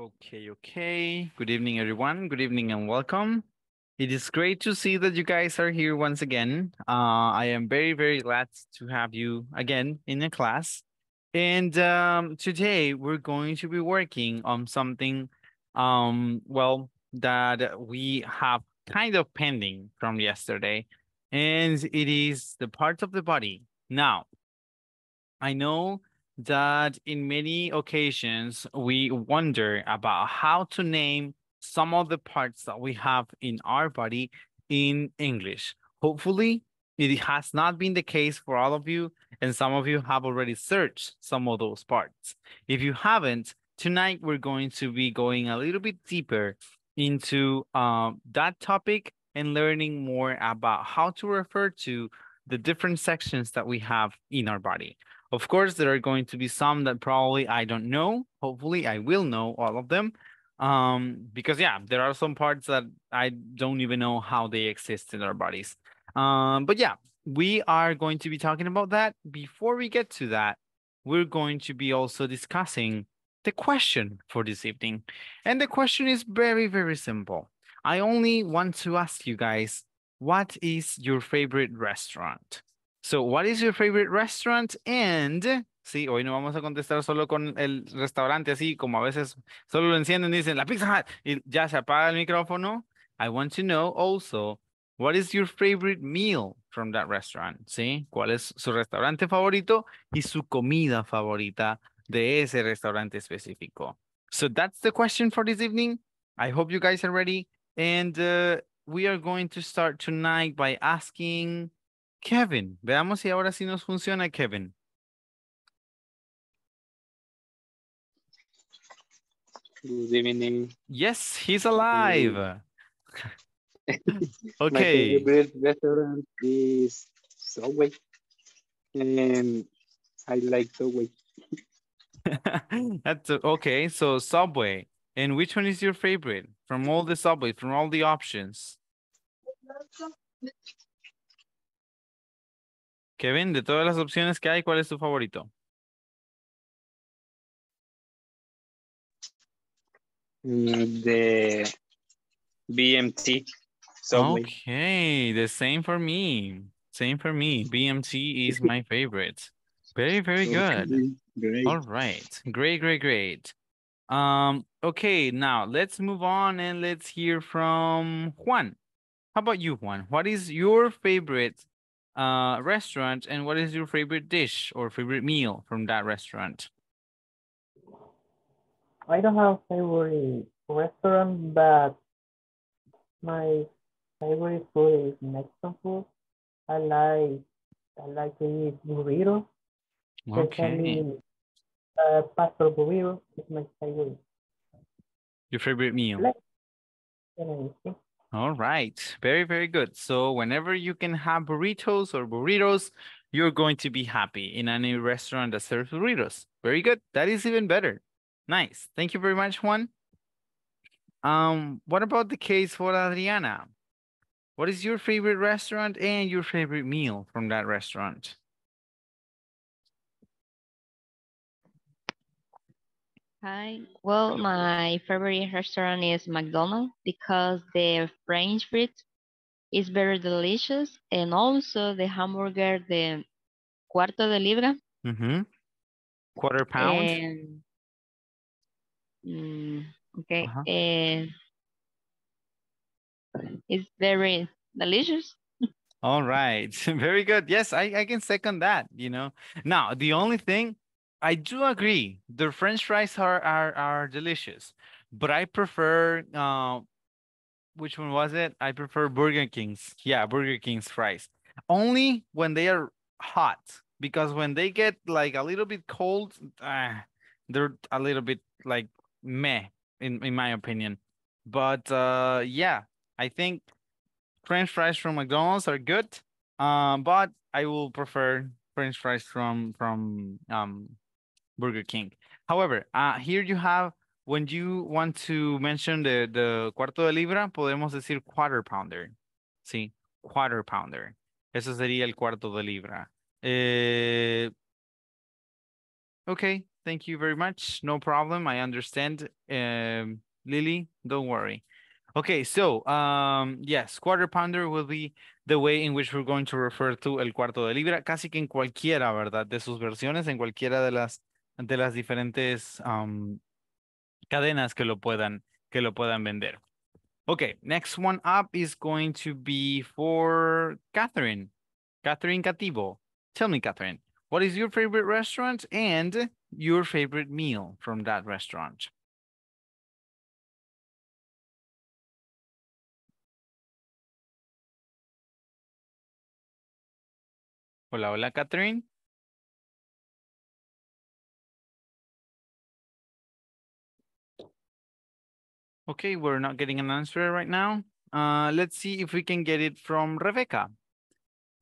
Okay, okay. Good evening, everyone. Good evening and welcome. It is great to see that you guys are here once again. Uh, I am very, very glad to have you again in the class. And um, today we're going to be working on something, um, well, that we have kind of pending from yesterday. And it is the parts of the body. Now, I know that in many occasions we wonder about how to name some of the parts that we have in our body in English. Hopefully, it has not been the case for all of you, and some of you have already searched some of those parts. If you haven't, tonight we're going to be going a little bit deeper into um, that topic and learning more about how to refer to the different sections that we have in our body. Of course, there are going to be some that probably I don't know. Hopefully, I will know all of them. Um, because yeah, there are some parts that I don't even know how they exist in our bodies. Um, but yeah, we are going to be talking about that. Before we get to that, we're going to be also discussing the question for this evening. And the question is very, very simple. I only want to ask you guys, what is your favorite restaurant? So, what is your favorite restaurant? And, sí, hoy no vamos a contestar solo con el restaurante, así como a veces solo lo encienden y dicen la Pizza Hut y ya se apaga el micrófono. I want to know also, what is your favorite meal from that restaurant? ¿Sí? ¿Cuál es su restaurante favorito y su comida favorita de ese restaurante específico? So that's the question for this evening. I hope you guys are ready. And uh, we are going to start tonight by asking Kevin. Veamos si ahora sí nos funciona, Kevin. Good evening. Yes, he's alive. My okay. favorite restaurant is Subway. And I like Subway. That's okay. So Subway. And which one is your favorite from all the Subway, from all the options? Kevin, de todas las opciones que hay, ¿cuál es tu favorito? Mm, The BMT Subway. Okay, the same for me. Same for me. BMT is my favorite. Very, very good. Great. All right. Great, great, great. Um, okay, now let's move on and let's hear from Juan. How about you, Juan? What is your favorite uh restaurant and what is your favorite dish or favorite meal from that restaurant? I don't have favorite restaurant, but my favorite food is Mexican food. I like I like to eat burrito, Okay. uh, pastor burrito is my favorite. Your favorite meal. Like-. All right. Very, very good. So whenever you can have burritos or burritos, you're going to be happy in any restaurant that serves burritos. Very good. That is even better. Nice. Thank you very much, Juan. Um, what about the case for Adriana? What is your favorite restaurant and your favorite meal from that restaurant? Hi. Well, my favorite restaurant is McDonald's because the French fries is very delicious and also the hamburger, the cuarto de libra. Mm-hmm. Quarter pound? And, mm, okay. Uh-huh. And it's very delicious. All right. Very good. Yes, I, I can second that, you know. Now, the only thing I do agree, the French fries are are are delicious, but I prefer uh which one was it? I prefer Burger King's. Yeah, Burger King's fries. Only when they are hot, because when they get like a little bit cold, uh, they're a little bit like meh in in my opinion. But uh yeah, I think French fries from McDonald's are good. Um, but I will prefer French fries from from um Burger King. However, uh, here you have when you want to mention the the cuarto de libra, podemos decir quarter pounder. Sí, quarter pounder. Eso sería el cuarto de libra. Eh, okay, Thank you very much. No problem. I understand. Um, Lily, don't worry. Okay, so um, yes, quarter pounder will be the way in which we're going to refer to el cuarto de libra, casi que en cualquiera, ¿verdad? De sus versiones, en cualquiera de las, de las diferentes um, cadenas que lo puedan, que lo puedan vender. Okay, next one up is going to be for Catherine. Catherine Cativo. Tell me, Catherine, what is your favorite restaurant and your favorite meal from that restaurant? Hola, hola, Catherine. Okay, we're not getting an answer right now. Uh, let's see if we can get it from Rebecca.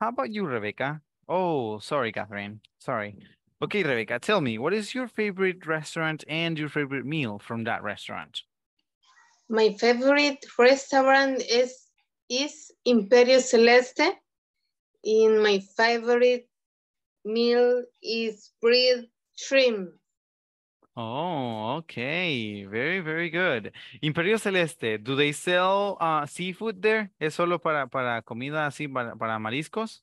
How about you, Rebecca? Oh, sorry, Catherine. Sorry. Okay, Rebecca, tell me, what is your favorite restaurant and your favorite meal from that restaurant? My favorite restaurant is, is Imperio Celeste. And my favorite meal is bread shrimp. Oh, okay. Very, very good. Imperio Celeste, do they sell uh, seafood there? ¿Es solo para, para comida así, para, para mariscos?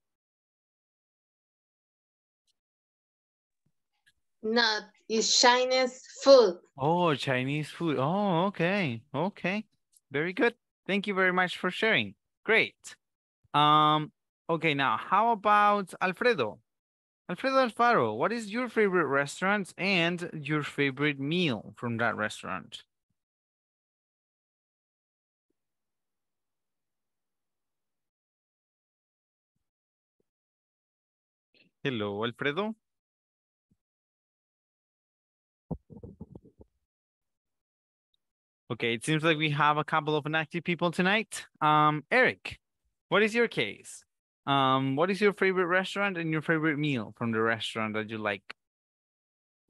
Not, it's Chinese food. Oh, Chinese food. Oh, okay. Okay. Very good. Thank you very much for sharing. Great. Um, okay, now how about Alfredo? Alfredo Alfaro, what is your favorite restaurant and your favorite meal from that restaurant? Hello, Alfredo. Okay, it seems like we have a couple of inactive people tonight. Um, Eric, what is your case? Um, what is your favorite restaurant and your favorite meal from the restaurant that you like?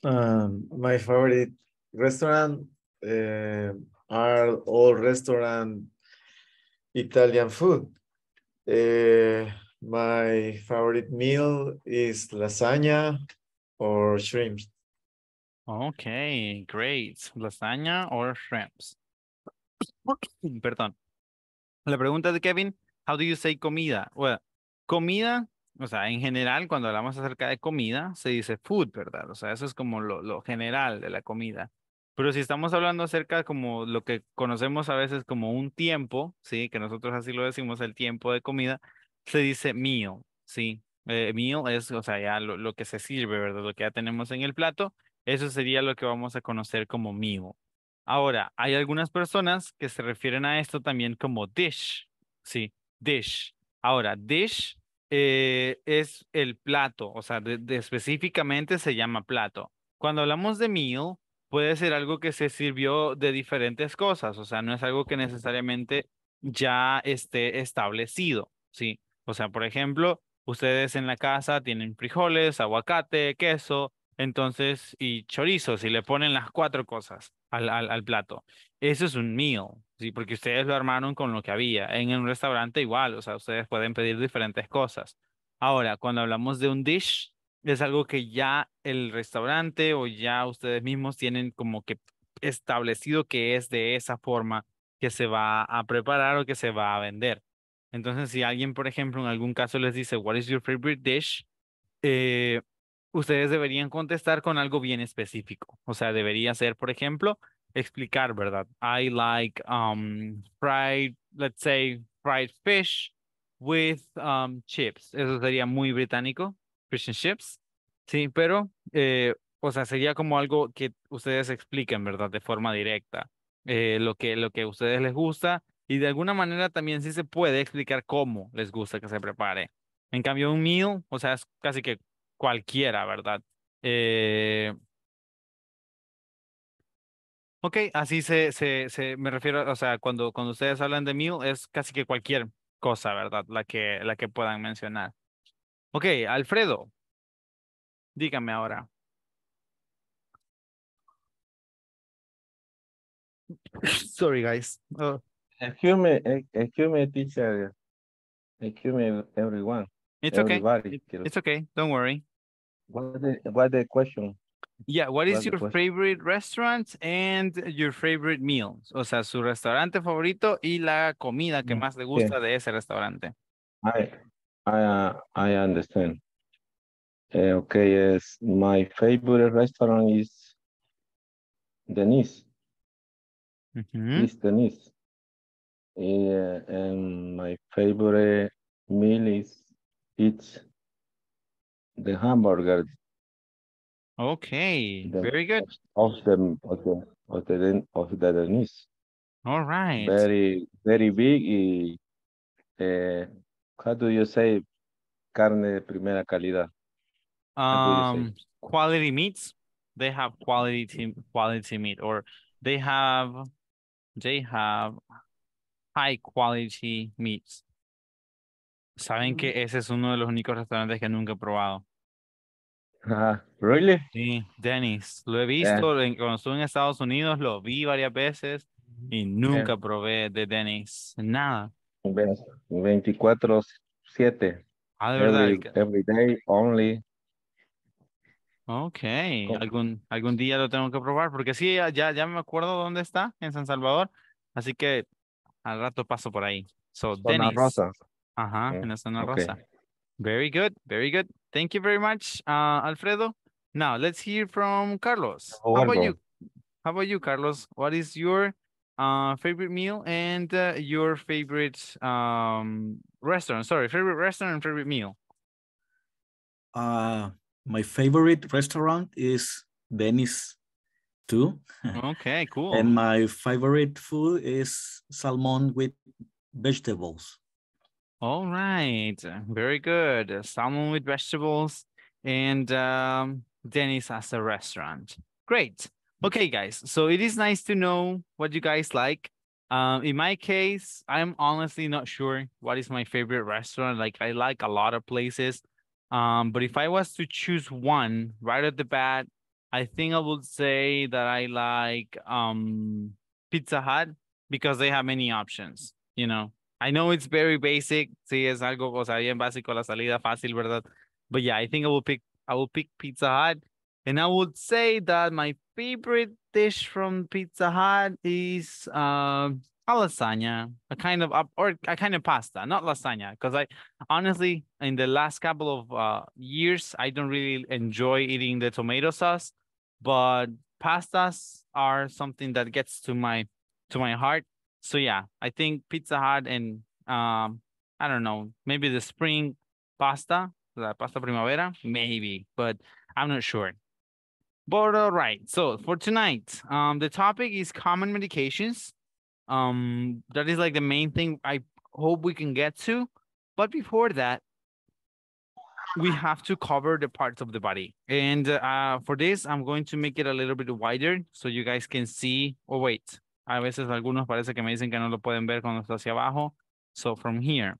Um, my favorite restaurant uh, are all restaurant Italian food. Uh, my favorite meal is lasagna or shrimps. Okay, great. Lasagna or shrimps. Perdón. La pregunta de Kevin, how do you say comida? Well, comida, o sea, en general, cuando hablamos acerca de comida, se dice food, ¿verdad? O sea, eso es como lo, lo general de la comida. Pero si estamos hablando acerca como lo que conocemos a veces como un tiempo, ¿sí? Que nosotros así lo decimos, el tiempo de comida, se dice meal, ¿sí? Eh, es, o sea, ya lo, lo que se sirve, ¿verdad? Lo que ya tenemos en el plato, eso sería lo que vamos a conocer como meal. Ahora, hay algunas personas que se refieren a esto también como dish, ¿sí? Dish. Ahora, dish eh, es el plato, o sea, de, de específicamente se llama plato. Cuando hablamos de meal, puede ser algo que se sirvió de diferentes cosas, o sea, no es algo que necesariamente ya esté establecido, ¿sí? O sea, por ejemplo, ustedes en la casa tienen frijoles, aguacate, queso, entonces, y chorizo, si le ponen las cuatro cosas al, al, al plato. Eso es un meal, ¿sí? Porque ustedes lo armaron con lo que había. En un restaurante igual, o sea, ustedes pueden pedir diferentes cosas. Ahora, cuando hablamos de un dish, es algo que ya el restaurante o ya ustedes mismos tienen como que establecido que es de esa forma que se va a preparar o que se va a vender. Entonces, si alguien, por ejemplo, en algún caso les dice, what is your favorite dish? Eh, ustedes deberían contestar con algo bien específico. O sea, debería ser, por ejemplo, explicar, ¿verdad? I like um, fried, let's say, fried fish with um, chips. Eso sería muy británico, fish and chips. Sí, pero, eh, o sea, sería como algo que ustedes expliquen, ¿verdad? De forma directa. Eh, lo, que, lo que a ustedes les gusta y de alguna manera también sí se puede explicar cómo les gusta que se prepare. En cambio, un meal, o sea, es casi que cualquiera, ¿verdad? Eh, ok, así se, se, se, me refiero, o sea, cuando, cuando ustedes hablan de meal, es casi que cualquier cosa, ¿verdad? La que, la que puedan mencionar. Ok, Alfredo, dígame ahora. Sorry, guys. Oh, Excuse me, eh, excuse me, teacher. Excuse me, everyone. it's okay. Everybody. It's okay. Don't worry. What the, what the question? Yeah, what is your favorite restaurant and your favorite meal? O sea, su restaurante favorito y la comida que Mm, más le gusta de ese restaurante. I I uh, I understand. Eh, okay, yes, my favorite restaurant is Denise. Ujú. Is Denise. Yeah, and my favorite meal is it's the hamburger Okay, the- very good. of the of the of the Den- of the Denise. All right. Very very big y eh, how do you say carne de primera calidad? Um, quality meats. They have quality quality meat, or they have they have high quality meats. Saben que ese es uno de los únicos restaurantes que nunca he probado. Ah, really? Sí, Dennis, lo he visto en- cuando estuve en Estados Unidos, lo vi varias veces y nunca probé de Dennis, nada. Ve- 24/7 Ah, de verdad. every, every day only. Ok, algún, algún día lo tengo que probar, porque sí, ya, ya me acuerdo dónde está, en San Salvador, así que al rato paso por ahí. So, Zona Dennis. Rosa. Ajá, Mm, en la zona okay. rosa. Very good, very good. Thank you very much, uh, Alfredo. Now, let's hear from Carlos. You're How about you? How about you, Carlos? What is your uh, favorite meal and uh, your favorite um, restaurant? Sorry, favorite restaurant and favorite meal. Uh, my favorite restaurant is Venice too. Okay, cool. And my favorite food is salmon with vegetables. All right, very good. Salmon with vegetables and um, Dennis as a restaurant. Great. Okay, guys. So it is nice to know what you guys like. Um, in my case, I'm honestly not sure what is my favorite restaurant. Like I like a lot of places. Um, but if I was to choose one right at the bat, I think I would say that I like um Pizza Hut because they have many options, you know. I know it's very basic. Sí, es algo, o sea, bien básico, la salida fácil, ¿verdad? But yeah, I think I will pick, I will pick Pizza Hut. And I would say that my favorite dish from Pizza Hut is um a lasagna, a kind of or a kind of pasta, not lasagna, because I honestly in the last couple of uh years I don't really enjoy eating the tomato sauce, but pastas are something that gets to my to my heart. So yeah, I think Pizza Hut and um I don't know, maybe the spring pasta, the pasta primavera, maybe, but I'm not sure. But all right, so for tonight, um, the topic is common medications. Um, that is like the main thing I hope we can get to. But before that, we have to cover the parts of the body. And uh, for this, I'm going to make it a little bit wider so you guys can see. Oh, wait. A veces algunos parece que me dicen que no lo pueden ver cuando está hacia abajo. So from here,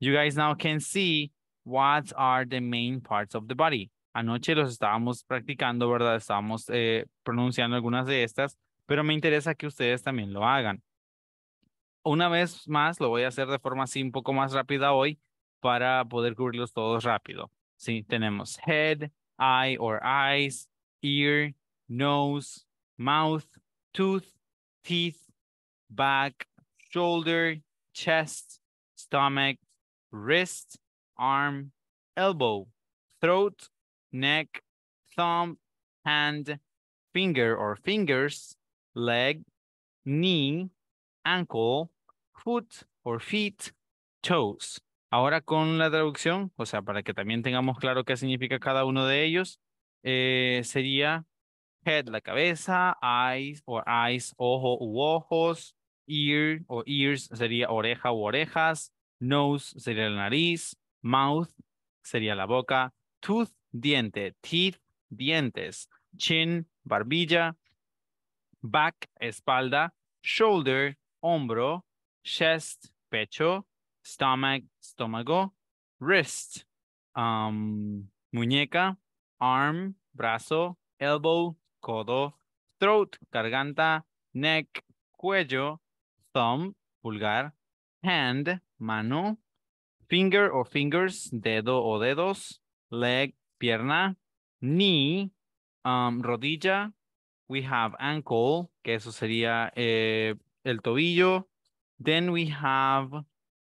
you guys now can see what are the main parts of the body. Anoche los estábamos practicando, ¿verdad? Estábamos eh, pronunciando algunas de estas, pero me interesa que ustedes también lo hagan. Una vez más, lo voy a hacer de forma así un poco más rápida hoy para poder cubrirlos todos rápido. Sí, tenemos head, eye or eyes, ear, nose, mouth, tooth, teeth, back, shoulder, chest, stomach, wrist, arm, elbow, throat, neck, thumb, hand, finger or fingers, leg, knee, ankle, foot or feet, toes. Ahora con la traducción, o sea, para que también tengamos claro qué significa cada uno de ellos, eh, sería head, la cabeza, eyes or eyes, ojo u ojos, ear o ears sería oreja u orejas, nose sería la nariz, mouth sería la boca, tooth, diente, teeth, dientes, chin, barbilla, back, espalda, shoulder, hombro, chest, pecho, stomach, estómago, wrist, um, muñeca, arm, brazo, elbow, codo, throat, garganta, neck, cuello, thumb, pulgar, hand, mano, finger or fingers, dedo o dedos, leg, pierna, knee, um, rodilla. We have ankle, que eso sería eh, el tobillo. Then we have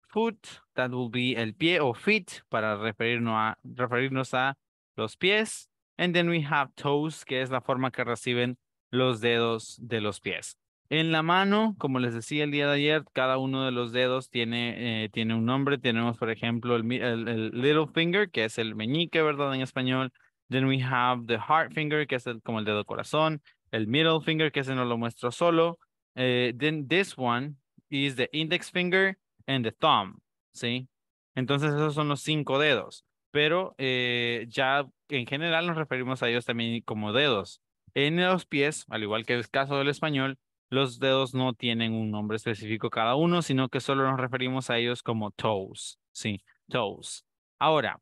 foot, that will be el pie o feet para referirnos a, referirnos a los pies. And then we have toes, que es la forma que reciben los dedos de los pies. En la mano, como les decía el día de ayer, cada uno de los dedos tiene, eh, tiene un nombre. Tenemos, por ejemplo, el, little finger, que es el meñique, ¿verdad? En español. Then we have the heart finger, que es el, como el dedo corazón. El middle finger, que ese no lo muestro solo. Eh, then this one is the index finger and the thumb, ¿sí? Entonces esos son los cinco dedos. Pero eh, ya en general nos referimos a ellos también como dedos. En los pies, al igual que el caso del español, los dedos no tienen un nombre específico cada uno, sino que solo nos referimos a ellos como toes. Sí, toes. Ahora,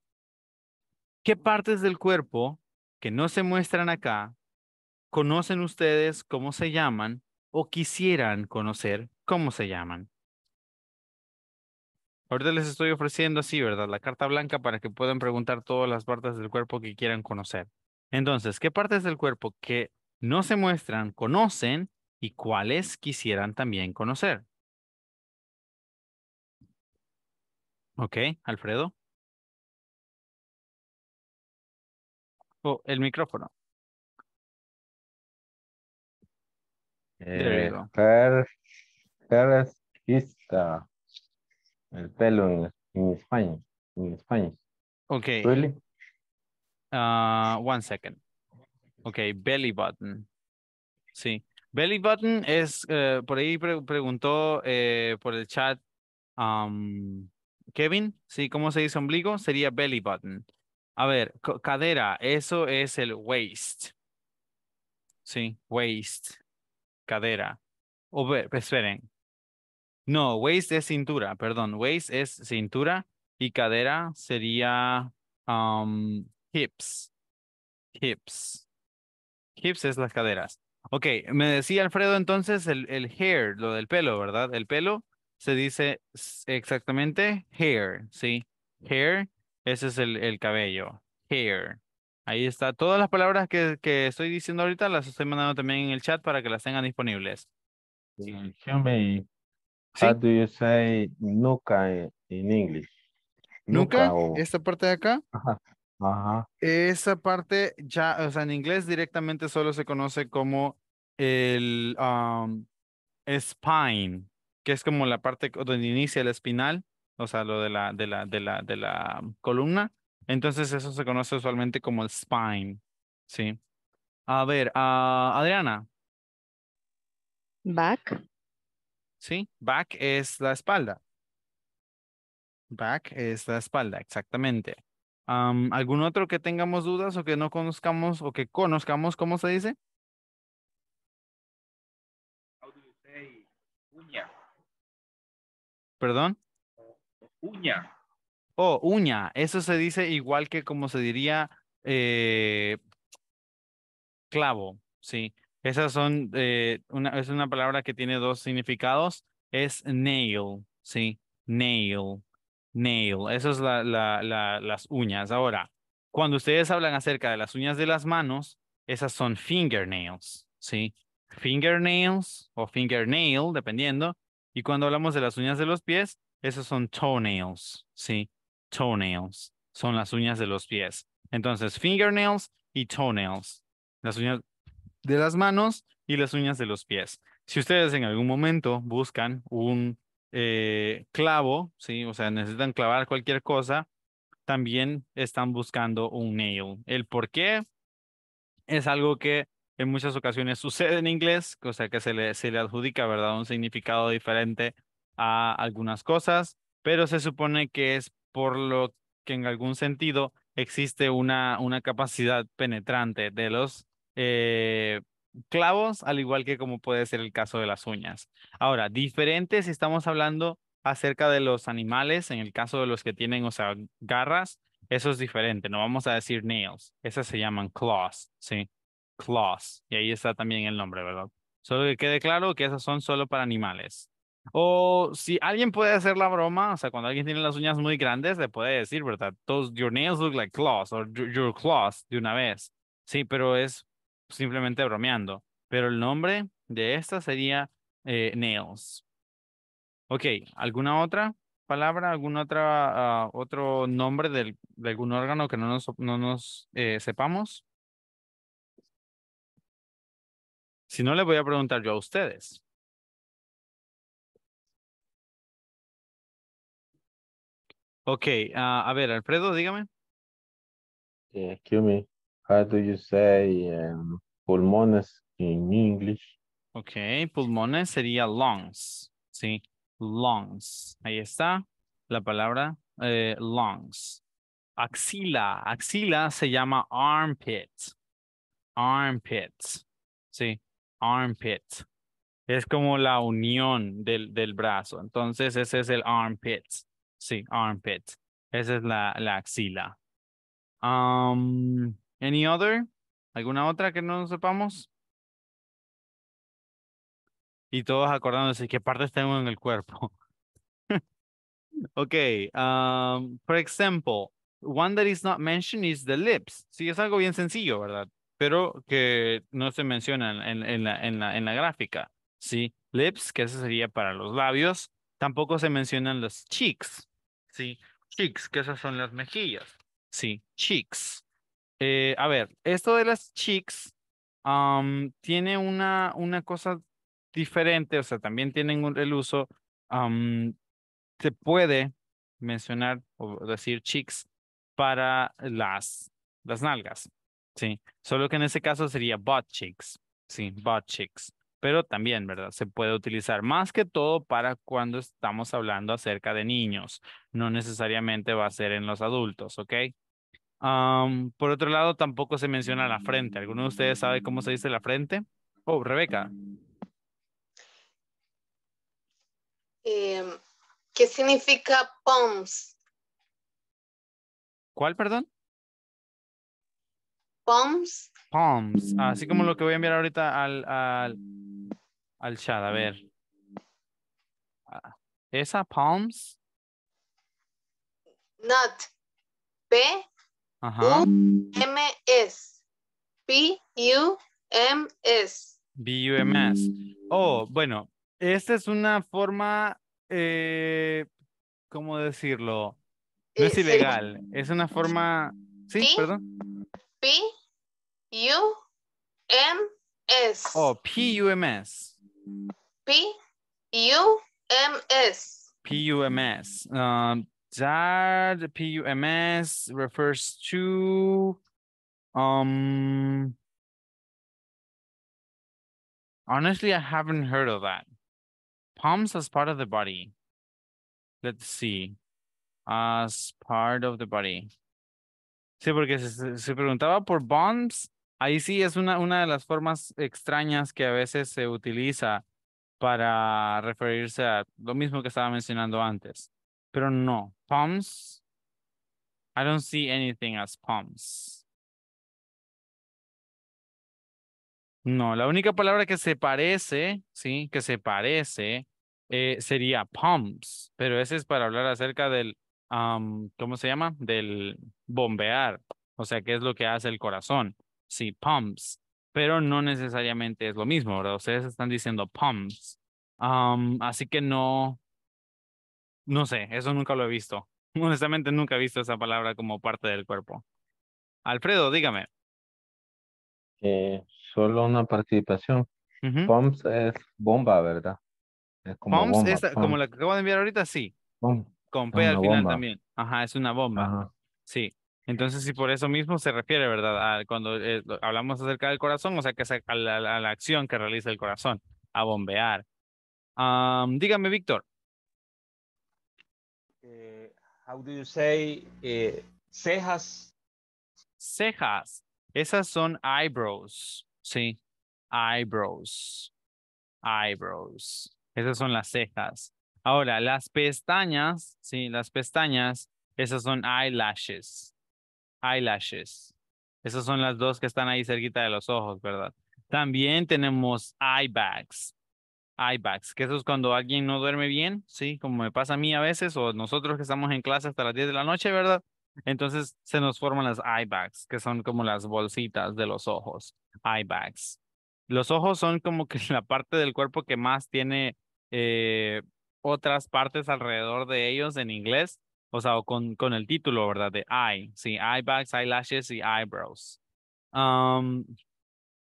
¿qué partes del cuerpo que no se muestran acá conocen ustedes cómo se llaman o quisieran conocer cómo se llaman? Ahorita les estoy ofreciendo así, ¿verdad? La carta blanca para que puedan preguntar todas las partes del cuerpo que quieran conocer. Entonces, ¿qué partes del cuerpo que no se muestran conocen y cuáles quisieran también conocer. Ok, Alfredo. Oh, el micrófono. Eh, is el pelo en, España. En España. Okay. Really? Uh, one second. Okay, belly button. Sí. Belly button es, eh, por ahí preguntó eh, por el chat Kevin, ¿sí? ¿Cómo se dice ombligo? Sería belly button. A ver, cadera, eso es el waist. Sí, waist, cadera. O esperen. No, waist es cintura, perdón. Waist es cintura y cadera sería hips. Hips. Hips es las caderas. Ok, me decía Alfredo entonces el, el hair, lo del pelo, ¿verdad? El pelo se dice exactamente hair, ¿sí? Hair, ese es el, el cabello. Hair. Ahí está. Todas las palabras que, que, estoy diciendo ahorita las estoy mandando también en el chat para que las tengan disponibles. Show me. How do you say nuca in English? Nuca, esta parte de acá. Ajá. Ajá. Esa parte ya, o sea, en inglés directamente solo se conoce como el um, spine, que es como la parte donde inicia el espinal, o sea, lo de la, de la, de la, de la columna. Entonces eso se conoce usualmente como el spine, ¿sí? A ver, uh, Adriana. Back. Sí, back es la espalda. Back es la espalda, exactamente. ¿Algún otro que tengamos dudas o que no conozcamos o que conozcamos, cómo se dice? uña? ¿Perdón? Uña. Oh, uña. Eso se dice igual que como se diría eh, clavo, sí. Esas son, eh, una, es una palabra que tiene dos significados. Es nail, sí, nail nail. Eso es la, la, las uñas. Ahora, cuando ustedes hablan acerca de las uñas de las manos, esas son fingernails, ¿sí? Fingernails o fingernail, dependiendo. Y cuando hablamos de las uñas de los pies, esos son toenails, ¿sí? Toenails son las uñas de los pies. Entonces, fingernails y toenails. Las uñas de las manos y las uñas de los pies. Si ustedes en algún momento buscan un eh, clavo, ¿sí? O sea, necesitan clavar cualquier cosa, también están buscando un nail. El por qué es algo que en muchas ocasiones sucede en inglés, o sea, que se le, se le adjudica, ¿verdad? Un significado diferente a algunas cosas, pero se supone que es por lo que en algún sentido existe una, una capacidad penetrante de los eh, clavos, al igual que como puede ser el caso de las uñas. Ahora, diferente si estamos hablando acerca de los animales, en el caso de los que tienen, o sea, garras, eso es diferente, no vamos a decir nails, esas se llaman claws, ¿sí? Claws, y ahí está también el nombre, ¿verdad? Solo que quede claro que esas son solo para animales. O si alguien puede hacer la broma, o sea, cuando alguien tiene las uñas muy grandes, le puede decir, ¿verdad? Those, your nails look like claws, or your claws, de una vez. Sí, pero es simplemente bromeando. Pero el nombre de esta sería eh, nails. Ok, ¿alguna otra palabra, algún otra, ah, otro nombre del, de algún órgano que no nos, no nos eh, sepamos? Si no, le voy a preguntar yo a ustedes. Ok, ah, a ver, Alfredo, dígame. Yeah, excuse. How do you say um, pulmones in English? Ok, pulmones sería lungs, ¿sí? Lungs. Ahí está la palabra eh, lungs. Axila. Axila se llama armpit. Armpit. Sí, armpit. Es como la unión del, del brazo. Entonces ese es el armpit. Sí, armpit. Esa es la, la axila. Any other? ¿Alguna otra que no sepamos? Y todos acordándose qué partes tengo en el cuerpo. okay, um, for example, one that is not mentioned is the lips. Sí, es algo bien sencillo, ¿verdad? Pero que no se menciona en, en, la, en, la, en la gráfica. Sí, lips, que eso sería para los labios. Tampoco se mencionan los cheeks. Sí, cheeks, que esas son las mejillas. Sí, cheeks. Eh, a ver, esto de las cheeks um, tiene una, una cosa diferente, o sea, también tienen un, el uso, se puede mencionar o decir cheeks para las, las nalgas, sí, solo que en ese caso sería butt cheeks, sí, butt cheeks, pero también, ¿verdad? Se puede utilizar más que todo para cuando estamos hablando acerca de niños, no necesariamente va a ser en los adultos, ¿ok? Por otro lado, tampoco se menciona la frente. ¿Alguno de ustedes sabe cómo se dice la frente? Oh, Rebeca. Em, ¿Qué significa palms? ¿Cuál, perdón? Palms. Palms, así como lo que voy a enviar ahorita al, al, al chat, a ver. Ah, ¿Esa palms? Not. P. U M S. P U M S. B U M S. Oh, bueno, esta es una forma, eh, ¿cómo decirlo? No es ilegal, es una forma, sí, perdón. P U M S. Oh, P U M S. P U M S. P U M S. Um, that P U M S refers to um honestly I haven't heard of that. palms as part of the body. Let's see. As part of the body. Sí, porque se, se preguntaba por bombs. Ahí sí es una, una de las formas extrañas que a veces se utiliza para referirse a lo mismo que estaba mencionando antes. Pero no, palms. I don't see anything as palms. No, la única palabra que se parece, sí, que se parece, eh, sería pumps, pero ese es para hablar acerca del, ¿cómo se llama? Del bombear, o sea, qué es lo que hace el corazón. Sí, pumps, pero no necesariamente es lo mismo, ¿verdad? Ustedes están diciendo pumps. así que no, no sé, eso nunca lo he visto. Honestamente, nunca he visto esa palabra como parte del cuerpo. Alfredo, dígame. Eh, solo una participación. Pumps es bomba, ¿verdad? Es como bomba, es, como la que acabo de enviar ahorita, sí. Con P al final también. Ajá, es una bomba. Sí. Entonces, sí, por eso mismo se refiere, ¿verdad? cuando eh, hablamos acerca del corazón, o sea, que es a la, acción que realiza el corazón, a bombear. dígame, Víctor. Eh, how do you say eh, cejas? Cejas. Esas son eyebrows. Sí, eyebrows, eyebrows. Esas son las cejas. Ahora, las pestañas, sí, las pestañas, esas son eyelashes, eyelashes. Esas son las dos que están ahí cerquita de los ojos, ¿verdad? También tenemos eye bags, bags, que eso es cuando alguien no duerme bien, sí, como me pasa a mí a veces, o nosotros que estamos en clase hasta las 10 de la noche, ¿verdad? entonces se nos forman las eye bags, que son como las bolsitas de los ojos, bags. Los ojos son como que la parte del cuerpo que más tiene eh, otras partes alrededor de ellos en inglés, o sea, con, con el título, ¿verdad? De eye, sí, eye bags, eyelashes y eyebrows.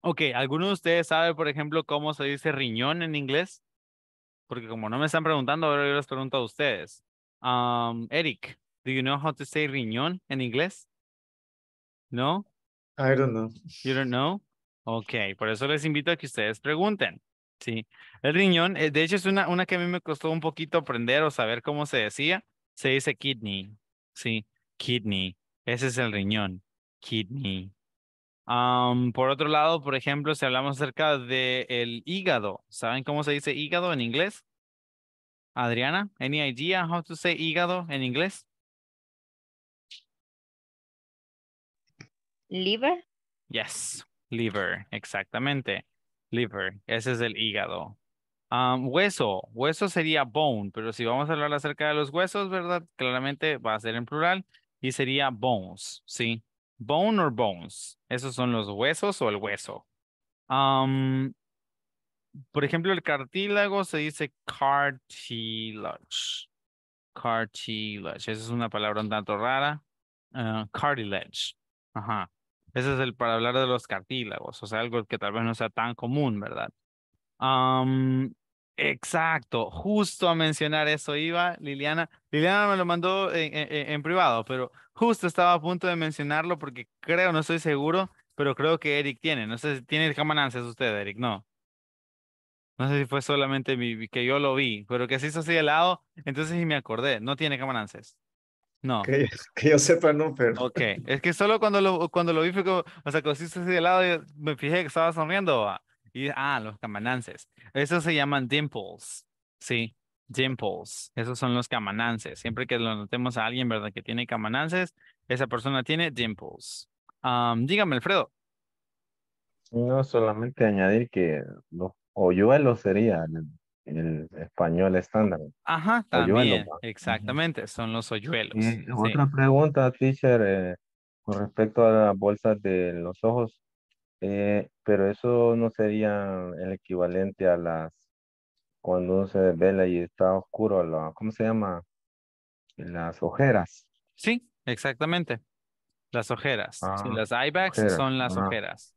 Ok, ¿alguno de ustedes sabe, por ejemplo, cómo se dice riñón en inglés? Porque como no me están preguntando, ahora yo les pregunto a ustedes. Um, Eric, do you know how to say riñón en inglés? No? I don't know. You don't know? Ok, por eso les invito a que ustedes pregunten. Sí, el riñón, eh, de hecho es una, una que a mí me costó un poquito aprender o saber cómo se decía. Se dice kidney. Sí, kidney. Ese es el riñón. Kidney. Por otro lado, por ejemplo, si hablamos acerca del el hígado, ¿saben cómo se dice hígado en inglés? Adriana, any idea how to say hígado en inglés? Liver. Yes, liver, exactamente. Liver, ese es el hígado. hueso, hueso sería bone, pero si vamos a hablar acerca de los huesos, ¿verdad? Claramente va a ser en plural y sería bones, ¿sí? Bone or bones. Esos son los huesos o el hueso. por ejemplo, el cartílago se dice cartilage. Cartilage. Esa es una palabra un tanto rara. Uh, cartilage. Ajá. Ese es el para hablar de los cartílagos, o sea, algo que tal vez no sea tan común, ¿verdad? Exacto, justo a mencionar eso iba Liliana. Liliana me lo mandó en, privado, pero justo estaba a punto de mencionarlo porque creo, no estoy seguro, pero creo que Eric tiene. No sé si tiene camanancias usted, Eric, no. No sé si fue solamente mi, que yo lo vi, pero que se hizo así de lado, entonces sí me acordé, no tiene camanancias. No. Que, yo sepa, no, pero. Ok, es que solo cuando lo, cuando lo vi fue como, o sea, cuando así de lado, me fijé que estaba sonriendo. Y, ah, los camanances. Esos se llaman dimples. Sí, dimples. Esos son los camanances. Siempre que lo notemos a alguien, ¿verdad? Que tiene camanances, esa persona tiene dimples. dígame, Alfredo. No, solamente añadir que los hoyuelos sería el español estándar. Ajá, también, exactamente, son los hoyuelos. Otra pregunta, teacher, eh, con respecto a las bolsas de los ojos, eh, pero eso no sería el equivalente a las, cuando uno se desvela y está oscuro, la, ¿cómo se llama? Las ojeras. Sí, exactamente. Las ojeras. Ah, las eye bags son las ojeras.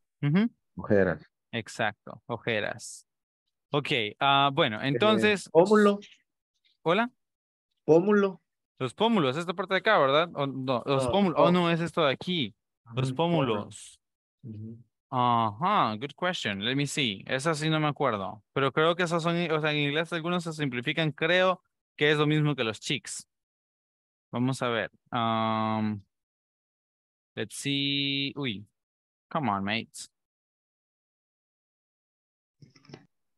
Ojeras. Exacto, ojeras. Ok, ah, bueno, eh, entonces. pómulo. Hola. Pómulo. Los pómulos, esta parte de acá, ¿verdad? no, los pómulos. Oh, no, es esto de aquí. Los pómulos. Ajá, good question. Let me see. Esa sí no me acuerdo. Pero creo que esas son, o sea, en inglés algunos se simplifican. Creo que es lo mismo que los cheeks. Vamos a ver. Um, let's see. Uy. Come on, mates.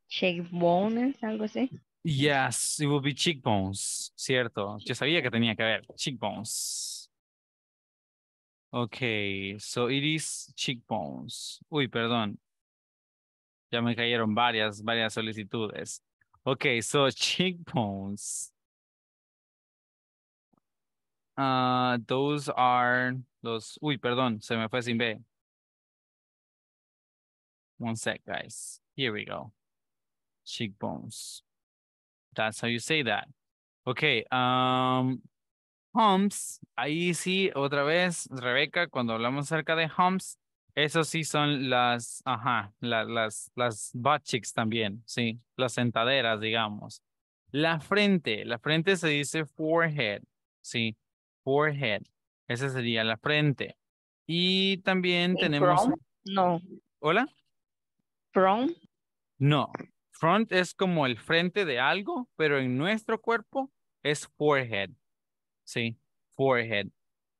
cheekbones, algo así. Yes, it will be cheekbones, cierto. Yo sabía que tenía que haber cheekbones. Okay, so it is cheekbones. Uy, perdón. Ya me cayeron varias, varias solicitudes. Okay, so cheekbones. Uh, those are los. Uy, perdón, se me fue sin B. One sec, guys. Here we go cheekbones. That's how you say that. Okay, um, humps, ahí sí, otra vez, Rebeca, cuando hablamos acerca de humps, esos sí son las, ajá, las, las butt cheeks también, sí, las sentaderas, digamos. La frente, la frente se dice forehead, sí, forehead, esa sería la frente. Y también tenemos... No. ¿Hola? Front. No, Front es como el frente de algo, pero en nuestro cuerpo es forehead. Sí, forehead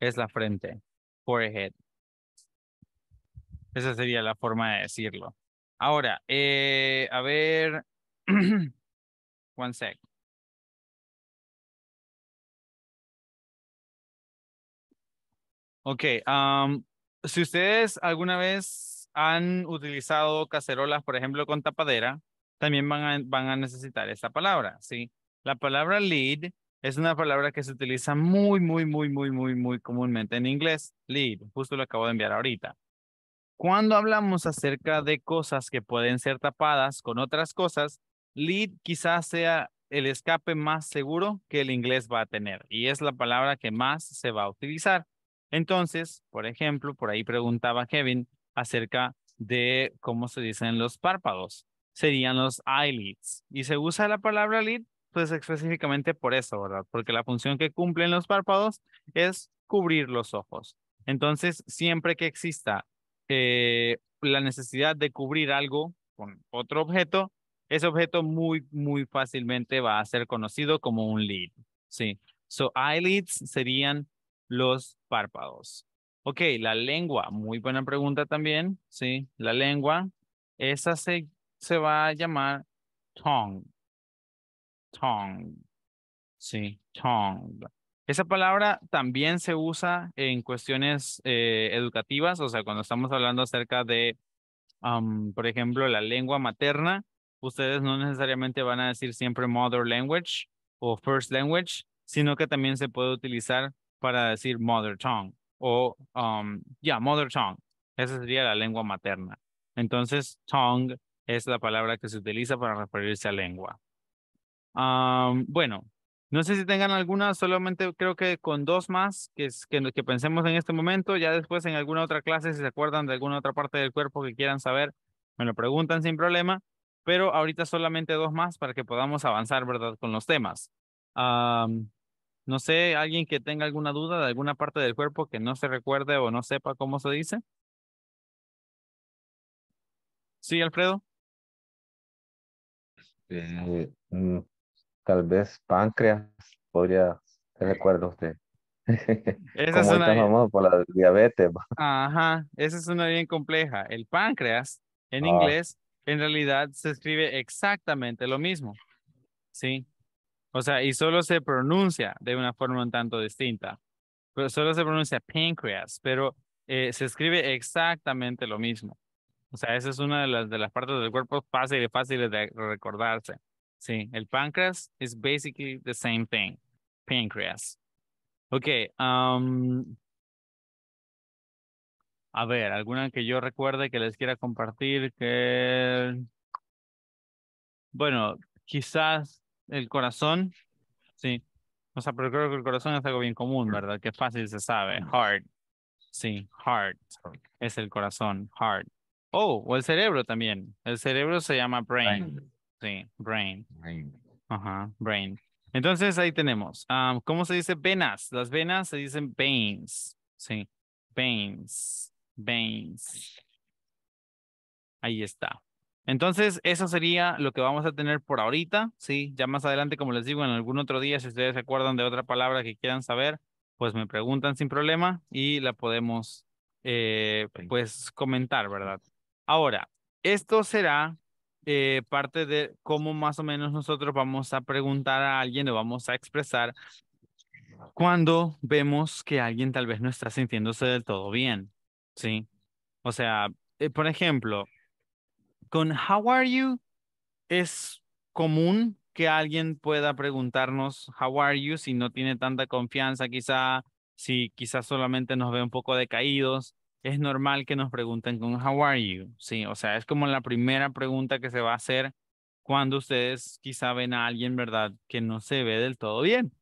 es la frente. Forehead. Esa sería la forma de decirlo. Ahora, eh, a ver. One sec. Ok, um, si ustedes alguna vez han utilizado cacerolas, por ejemplo, con tapadera, también van a, van a necesitar esta palabra, ¿sí? La palabra lead es una palabra que se utiliza muy, muy, muy, muy, muy, muy comúnmente en inglés. Lead, justo lo acabo de enviar ahorita. Cuando hablamos acerca de cosas que pueden ser tapadas con otras cosas, lead quizás sea el escape más seguro que el inglés va a tener y es la palabra que más se va a utilizar. Entonces, por ejemplo, por ahí preguntaba Kevin acerca de cómo se dicen los párpados. Serían los eyelids. Y se usa la palabra lid, pues específicamente por eso, ¿verdad? Porque la función que cumplen los párpados es cubrir los ojos. Entonces, siempre que exista eh, la necesidad de cubrir algo con otro objeto, ese objeto muy, muy fácilmente va a ser conocido como un lead. Sí. So, eyelids serían los párpados. Ok, la lengua, muy buena pregunta también, sí, la lengua, esa se, se va a llamar tongue, tongue, sí, tongue. Esa palabra también se usa en cuestiones eh, educativas, o sea, cuando estamos hablando acerca de, por ejemplo, la lengua materna, ustedes no necesariamente van a decir siempre mother language o first language, sino que también se puede utilizar para decir mother tongue o, um, ya, mother tongue. Esa sería la lengua materna. Entonces, tongue es la palabra que se utiliza para referirse a lengua. Bueno, no sé si tengan alguna, solamente creo que con dos más que, que, pensemos en este momento. Ya después en alguna otra clase, si se acuerdan de alguna otra parte del cuerpo que quieran saber, me lo preguntan sin problema. Pero ahorita solamente dos más para que podamos avanzar, ¿verdad? Con los temas. No sé, alguien que tenga alguna duda de alguna parte del cuerpo que no se recuerde o no sepa cómo se dice. Sí, Alfredo. Eh, tal vez páncreas podría, ¿se recuerda usted? Esa es una... famoso por la diabetes. Ajá, esa es una bien compleja. El páncreas, en Ah. inglés, en realidad se escribe exactamente lo mismo. Sí. O sea, y solo se pronuncia de una forma un tanto distinta. Pero solo se pronuncia pancreas, pero eh, se escribe exactamente lo mismo. O sea, esa es una de las, de las partes del cuerpo fáciles, fáciles de recordarse. Sí, el páncreas is basically the same thing. Pancreas. Ok, um, a ver, alguna que yo recuerde que les quiera compartir que... Bueno, quizás el corazón, sí. O sea, pero creo que el corazón es algo bien común, ¿verdad? Que fácil se sabe. Heart. Sí, heart. Es el corazón, heart. Oh, o el cerebro también. El cerebro se llama brain. Sí, brain. Ajá, brain. Entonces ahí tenemos. ah, ¿Cómo se dice venas? Las venas se dicen veins. Sí, veins. Veins. Ahí está. Entonces, eso sería lo que vamos a tener por ahorita, ¿sí? Ya más adelante, como les digo, en algún otro día, si ustedes se acuerdan de otra palabra que quieran saber, pues me preguntan sin problema y la podemos, eh, pues, comentar, ¿verdad? Ahora, esto será eh, parte de cómo más o menos nosotros vamos a preguntar a alguien o vamos a expresar cuando vemos que alguien tal vez no está sintiéndose del todo bien, ¿sí? O sea, eh, por ejemplo, con how are you es común que alguien pueda preguntarnos how are you si no tiene tanta confianza quizá, si quizás solamente nos ve un poco decaídos. Es normal que nos pregunten con how are you, sí, o sea, es como la primera pregunta que se va a hacer cuando ustedes quizá ven a alguien, ¿verdad? Que no se ve del todo bien.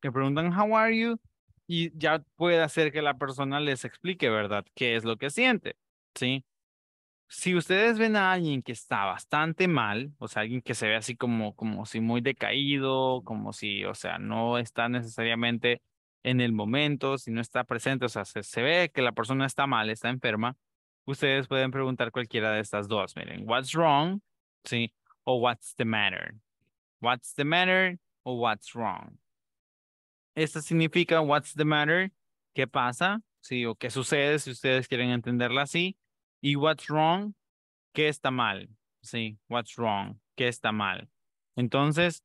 Que preguntan how are you y ya puede hacer que la persona les explique, ¿verdad? ¿Qué es lo que siente? ¿Sí? Si ustedes ven a alguien que está bastante mal, o sea, alguien que se ve así como, como si muy decaído, como si, o sea, no está necesariamente en el momento, si no está presente, o sea, se, se ve que la persona está mal, está enferma, ustedes pueden preguntar cualquiera de estas dos. Miren, what's wrong, ¿sí? O what's the matter. What's the matter o what's wrong. Esto significa what's the matter, qué pasa, sí, o qué sucede si ustedes quieren entenderla así. Y what's wrong, qué está mal, sí, what's wrong, qué está mal. Entonces,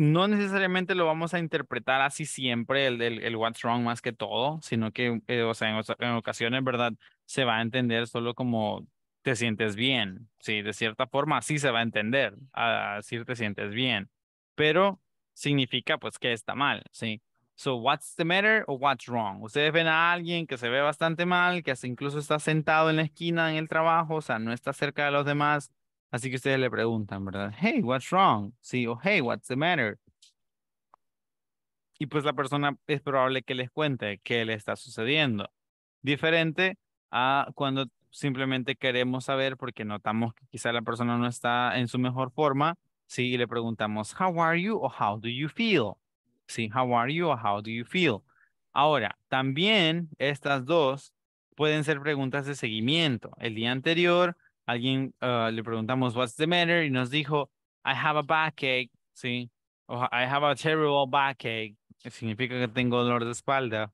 no necesariamente lo vamos a interpretar así siempre, el, el, el what's wrong más que todo, sino que, eh, o sea, en, en ocasiones, ¿verdad? Se va a entender solo como te sientes bien, sí, de cierta forma así se va a entender, a decir te sientes bien. Pero significa pues que está mal, ¿sí? So, what's the matter o what's wrong? Ustedes ven a alguien que se ve bastante mal, que hasta incluso está sentado en la esquina en el trabajo, o sea, no está cerca de los demás, así que ustedes le preguntan, ¿verdad? Hey, what's wrong? Sí, o hey, what's the matter? Y pues la persona es probable que les cuente qué le está sucediendo. Diferente a cuando simplemente queremos saber porque notamos que quizá la persona no está en su mejor forma, sí, y le preguntamos, how are you o how do you feel? Sí, how are you o how do you feel? Ahora, también estas dos pueden ser preguntas de seguimiento. El día anterior, alguien uh, le preguntamos, what's the matter? Y nos dijo, I have a backache, sí, o I have a terrible backache, significa que tengo dolor de espalda.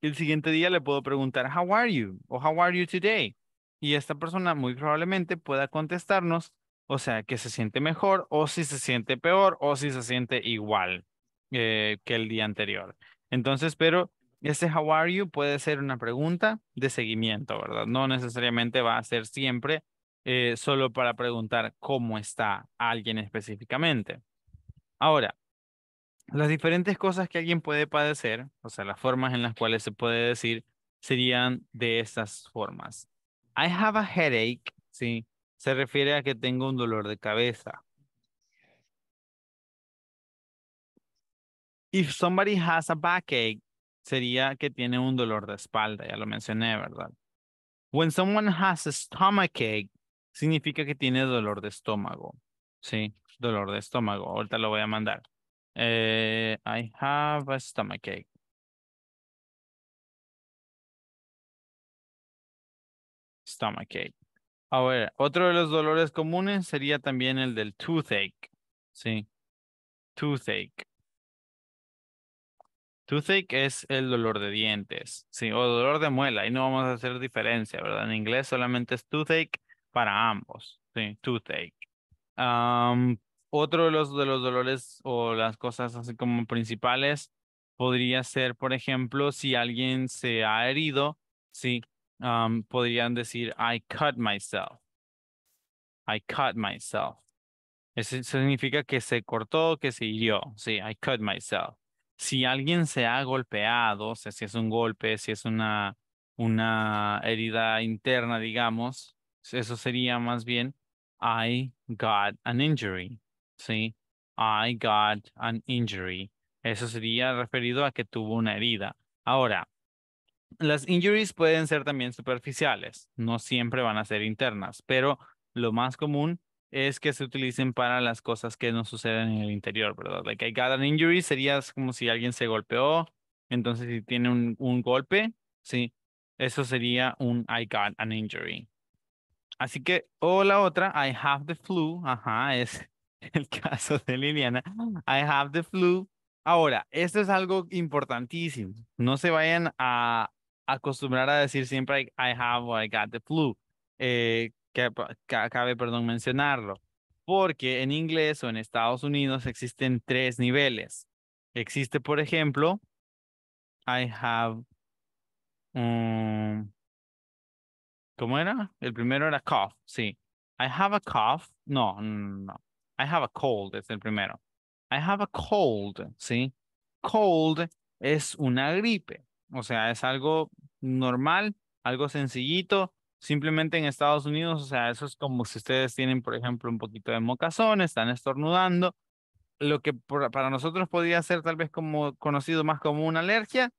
El siguiente día le puedo preguntar, how are you? O how are you today? Y esta persona muy probablemente pueda contestarnos, o sea, que se siente mejor, o si se siente peor, o si se siente igual eh, que el día anterior. Entonces, pero este how are you puede ser una pregunta de seguimiento, ¿verdad? No necesariamente va a ser siempre eh, solo para preguntar cómo está alguien específicamente. Ahora, las diferentes cosas que alguien puede padecer, o sea, las formas en las cuales se puede decir, serían de estas formas. I have a headache, ¿sí? Se refiere a que tengo un dolor de cabeza. If somebody has a backache, sería que tiene un dolor de espalda, ya lo mencioné, ¿verdad? When someone has a stomachache, significa que tiene dolor de estómago, ¿sí? Dolor de estómago, ahorita lo voy a mandar. Eh, I have a stomachache. Stomachache. Ahora, otro de los dolores comunes sería también el del toothache. Sí. Toothache. Toothache es el dolor de dientes, sí, o dolor de muela. Ahí no vamos a hacer diferencia, ¿verdad? En inglés solamente es toothache para ambos, sí, toothache. Otro de los, de los dolores o las cosas así como principales podría ser, por ejemplo, si alguien se ha herido, sí, podrían decir, I cut myself. I cut myself. Eso significa que se cortó, que se hirió. Sí, I cut myself. Si alguien se ha golpeado, si es un golpe, si es una, una herida interna, digamos, eso sería más bien, I got an injury. ¿sí? I got an injury. Eso sería referido a que tuvo una herida. Ahora, las injuries pueden ser también superficiales, no siempre van a ser internas, pero lo más común es que se utilicen para las cosas que no suceden en el interior, ¿verdad? Like I got an injury sería como si alguien se golpeó, entonces si tiene un, un golpe, sí, eso sería un I got an injury. Así que, o la otra, I have the flu, ajá, es el caso de Liliana. I have the flu. Ahora, esto es algo importantísimo. No se vayan a acostumbrar a decir siempre I have or I got the flu. Eh, que, cabe, mencionarlo. Porque en inglés o en Estados Unidos existen tres niveles. Existe, por ejemplo, I have. Um, ¿Cómo era? El primero era cough, sí. I have a cough. No, no, no. I have a cold es el primero. I have a cold, ¿sí? Cold es una gripe, o sea, es algo normal, algo sencillito. Simplemente en Estados Unidos, o sea, eso es como si ustedes tienen, por ejemplo, un poquito de mocazón, están estornudando. Lo que para nosotros podría ser tal vez como conocido más como una alergia,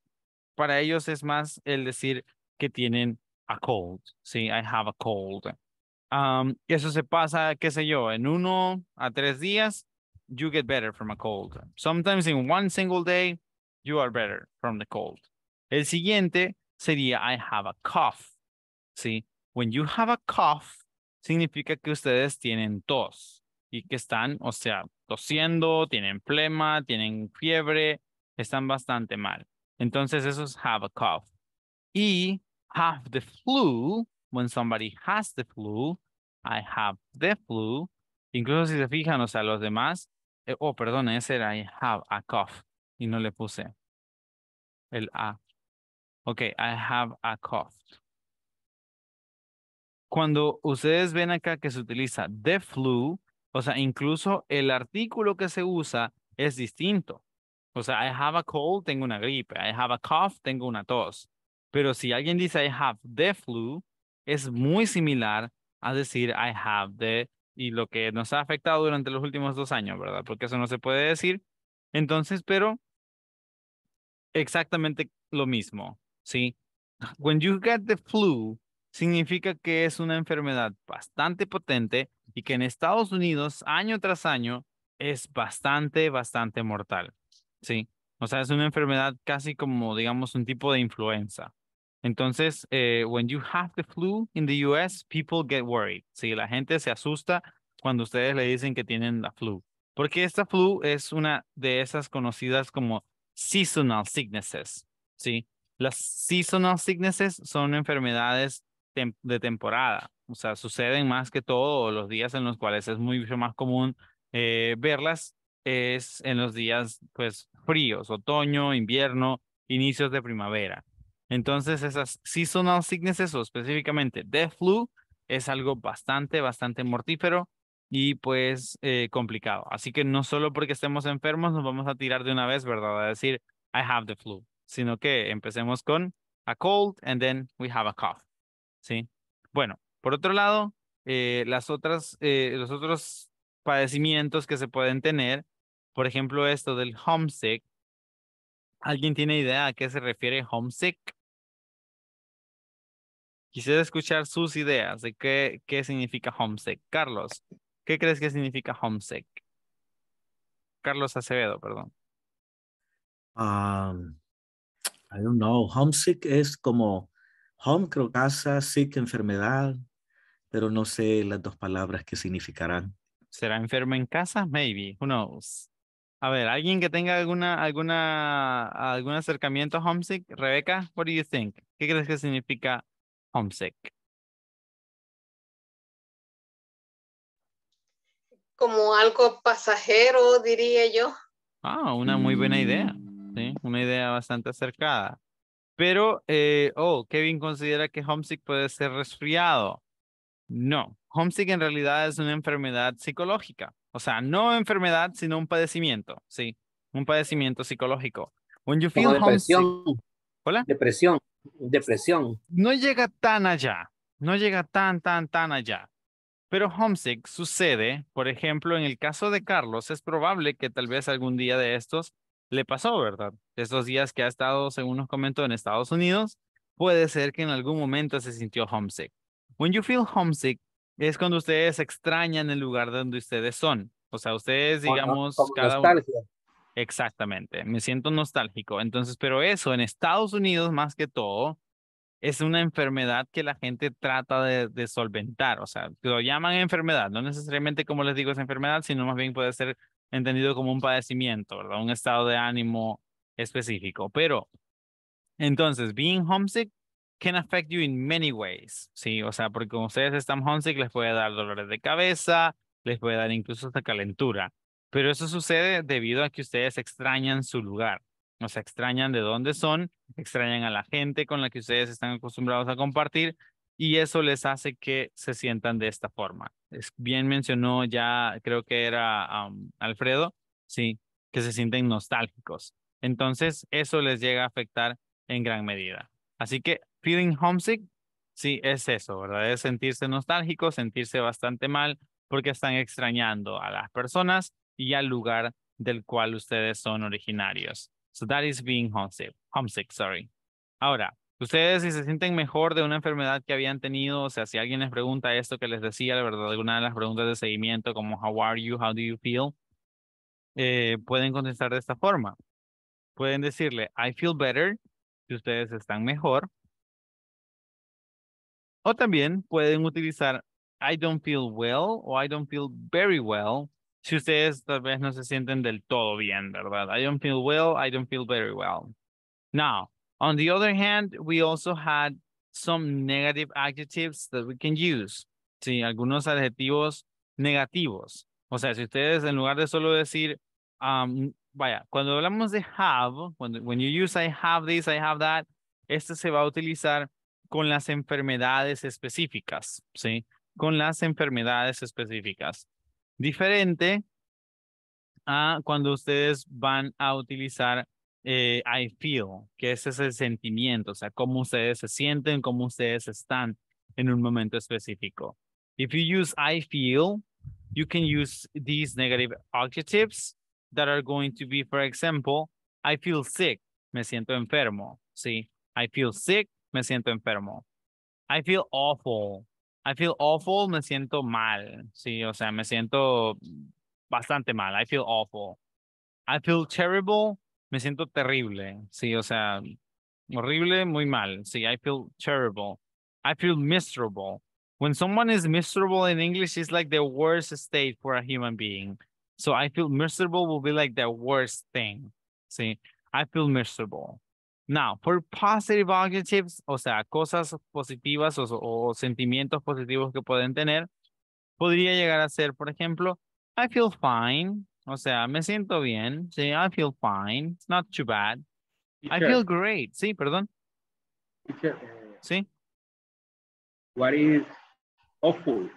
para ellos es más el decir que tienen a cold, ¿sí? I have a cold eso se pasa, qué sé yo, en uno a tres días, you get better from a cold. Sometimes in one single day, you are better from the cold. El siguiente sería I have a cough. ¿Sí? When you have a cough, significa que ustedes tienen tos y que están, o sea, tosiendo, tienen flema, tienen fiebre, están bastante mal. Entonces, eso es have a cough. Y have the flu when somebody has the flu, I have the flu. Incluso si se fijan, o sea, los demás, eh, oh, perdón, ese era I have a cough y no le puse el A. Ok, I have a cough. Cuando ustedes ven acá que se utiliza the flu, O sea, incluso el artículo que se usa es distinto. O sea, I have a cold, tengo una gripe. I have a cough, tengo una tos. Pero si alguien dice I have the flu, es muy similar a decir I have the y lo que nos ha afectado durante los últimos dos años, ¿verdad? Porque eso no se puede decir. Entonces, pero exactamente lo mismo, ¿sí? When you get the flu, significa que es una enfermedad bastante potente y que en Estados Unidos, año tras año, es bastante, bastante mortal, ¿sí? O sea, es una enfermedad casi como, digamos, un tipo de influenza. Entonces, eh, when you have the flu in the US, people get worried. Sí, la gente se asusta cuando ustedes le dicen que tienen la flu. Porque esta flu es una de esas conocidas como seasonal sicknesses. Sí, las seasonal sicknesses son enfermedades de temporada. O sea, suceden más que todo los días en los cuales es mucho más común eh, verlas es en los días pues fríos, otoño, invierno, inicios de primavera. Entonces, esas seasonal sicknesses o específicamente the flu es algo bastante, bastante mortífero y pues eh, complicado. Así que no solo porque estemos enfermos nos vamos a tirar de una vez, ¿verdad? A decir, I have the flu, sino que empecemos con a cold and then we have a cough. ¿Sí? Bueno, por otro lado, eh, las otras, eh, los otros padecimientos que se pueden tener, por ejemplo, esto del homesick. ¿Alguien tiene idea a qué se refiere homesick? Quisiera escuchar sus ideas de qué, qué significa homesick. Carlos, ¿qué crees que significa homesick? Carlos Acevedo, perdón. Um, I don't know. Homesick es como home, creo casa, sick, enfermedad, pero no sé las dos palabras que significarán. ¿Será enfermo en casa? Maybe. Who knows? A ver, ¿alguien que tenga alguna, alguna, algún acercamiento a homesick? Rebeca, what do you think? ¿Qué crees que significa homesick. Como algo pasajero, diría yo. Ah, una muy buena idea. Sí, una idea bastante acercada. Pero, eh, oh, Kevin considera que homesick puede ser resfriado. No, homesick en realidad es una enfermedad psicológica. O sea, no enfermedad, sino un padecimiento, ¿sí? Un padecimiento psicológico. When you feel depresión. ¿Hola? Depresión depresión. No llega tan allá, no llega tan, tan, tan allá. Pero homesick sucede, por ejemplo, en el caso de Carlos, es probable que tal vez algún día de estos le pasó, ¿verdad? Estos días que ha estado, según nos comentó, en Estados Unidos, puede ser que en algún momento se sintió homesick. When you feel homesick, es cuando ustedes extrañan el lugar donde ustedes son. O sea, ustedes, digamos, cada uno... Exactamente, me siento nostálgico. Entonces, pero eso en Estados Unidos más que todo es una enfermedad que la gente trata de, solventar. O sea, lo llaman enfermedad, no necesariamente como les digo es enfermedad, sino más bien puede ser entendido como un padecimiento, ¿verdad? Un estado de ánimo específico. Pero, entonces, being homesick can affect you in many ways. Sí, o sea, porque como ustedes están homesick, les puede dar dolores de cabeza, les puede dar incluso hasta calentura. Pero eso sucede debido a que ustedes extrañan su lugar. O sea, extrañan de dónde son, extrañan a la gente con la que ustedes están acostumbrados a compartir y eso les hace que se sientan de esta forma. Es, bien mencionó ya, creo que era Alfredo, sí, que se sienten nostálgicos. Entonces, eso les llega a afectar en gran medida. Así que, feeling homesick, sí, es eso, ¿verdad? Es sentirse nostálgico, sentirse bastante mal porque están extrañando a las personas y al lugar del cual ustedes son originarios. So that is being homesick, homesick, sorry. Ahora, ustedes si se sienten mejor de una enfermedad que habían tenido, o sea, si alguien les pregunta esto que les decía, la verdad, alguna de las preguntas de seguimiento como how are you, how do you feel, eh, pueden contestar de esta forma. Pueden decirle I feel better, si ustedes están mejor. O también pueden utilizar I don't feel well o I don't feel very well si ustedes tal vez no se sienten del todo bien, ¿verdad? I don't feel well, I don't feel very well. Now, on the other hand, we also had some negative adjectives that we can use. Sí, algunos adjetivos negativos. O sea, si ustedes en lugar de solo decir, um, vaya, cuando hablamos de have, when, when you use I have this, I have that, este se va a utilizar con las enfermedades específicas, ¿sí? Con las enfermedades específicas. Diferente a cuando ustedes van a utilizar eh, I feel, que ese es el sentimiento, o sea, cómo ustedes se sienten, cómo ustedes están en un momento específico. If you use I feel, you can use these negative adjectives that are going to be, for example, I feel sick, me siento enfermo, ¿sí? I feel sick, me siento enfermo. I feel awful. I feel awful, me siento mal, sí, o sea, me siento bastante mal. I feel awful. I feel terrible, me siento terrible, sí, o sea, horrible, muy mal, sí, I feel terrible. I feel miserable. When someone is miserable in English, it's like the worst state for a human being. So I feel miserable will be like the worst thing. See, I feel miserable. Now, for positive adjectives, o sea, cosas positivas o, o sentimientos positivos que pueden tener, podría llegar a ser, por ejemplo, I feel fine. O sea, me siento bien. Sí, I feel fine. It's not too bad. I feel great. Sí, perdón. Teacher, eh, Sí. what is awful?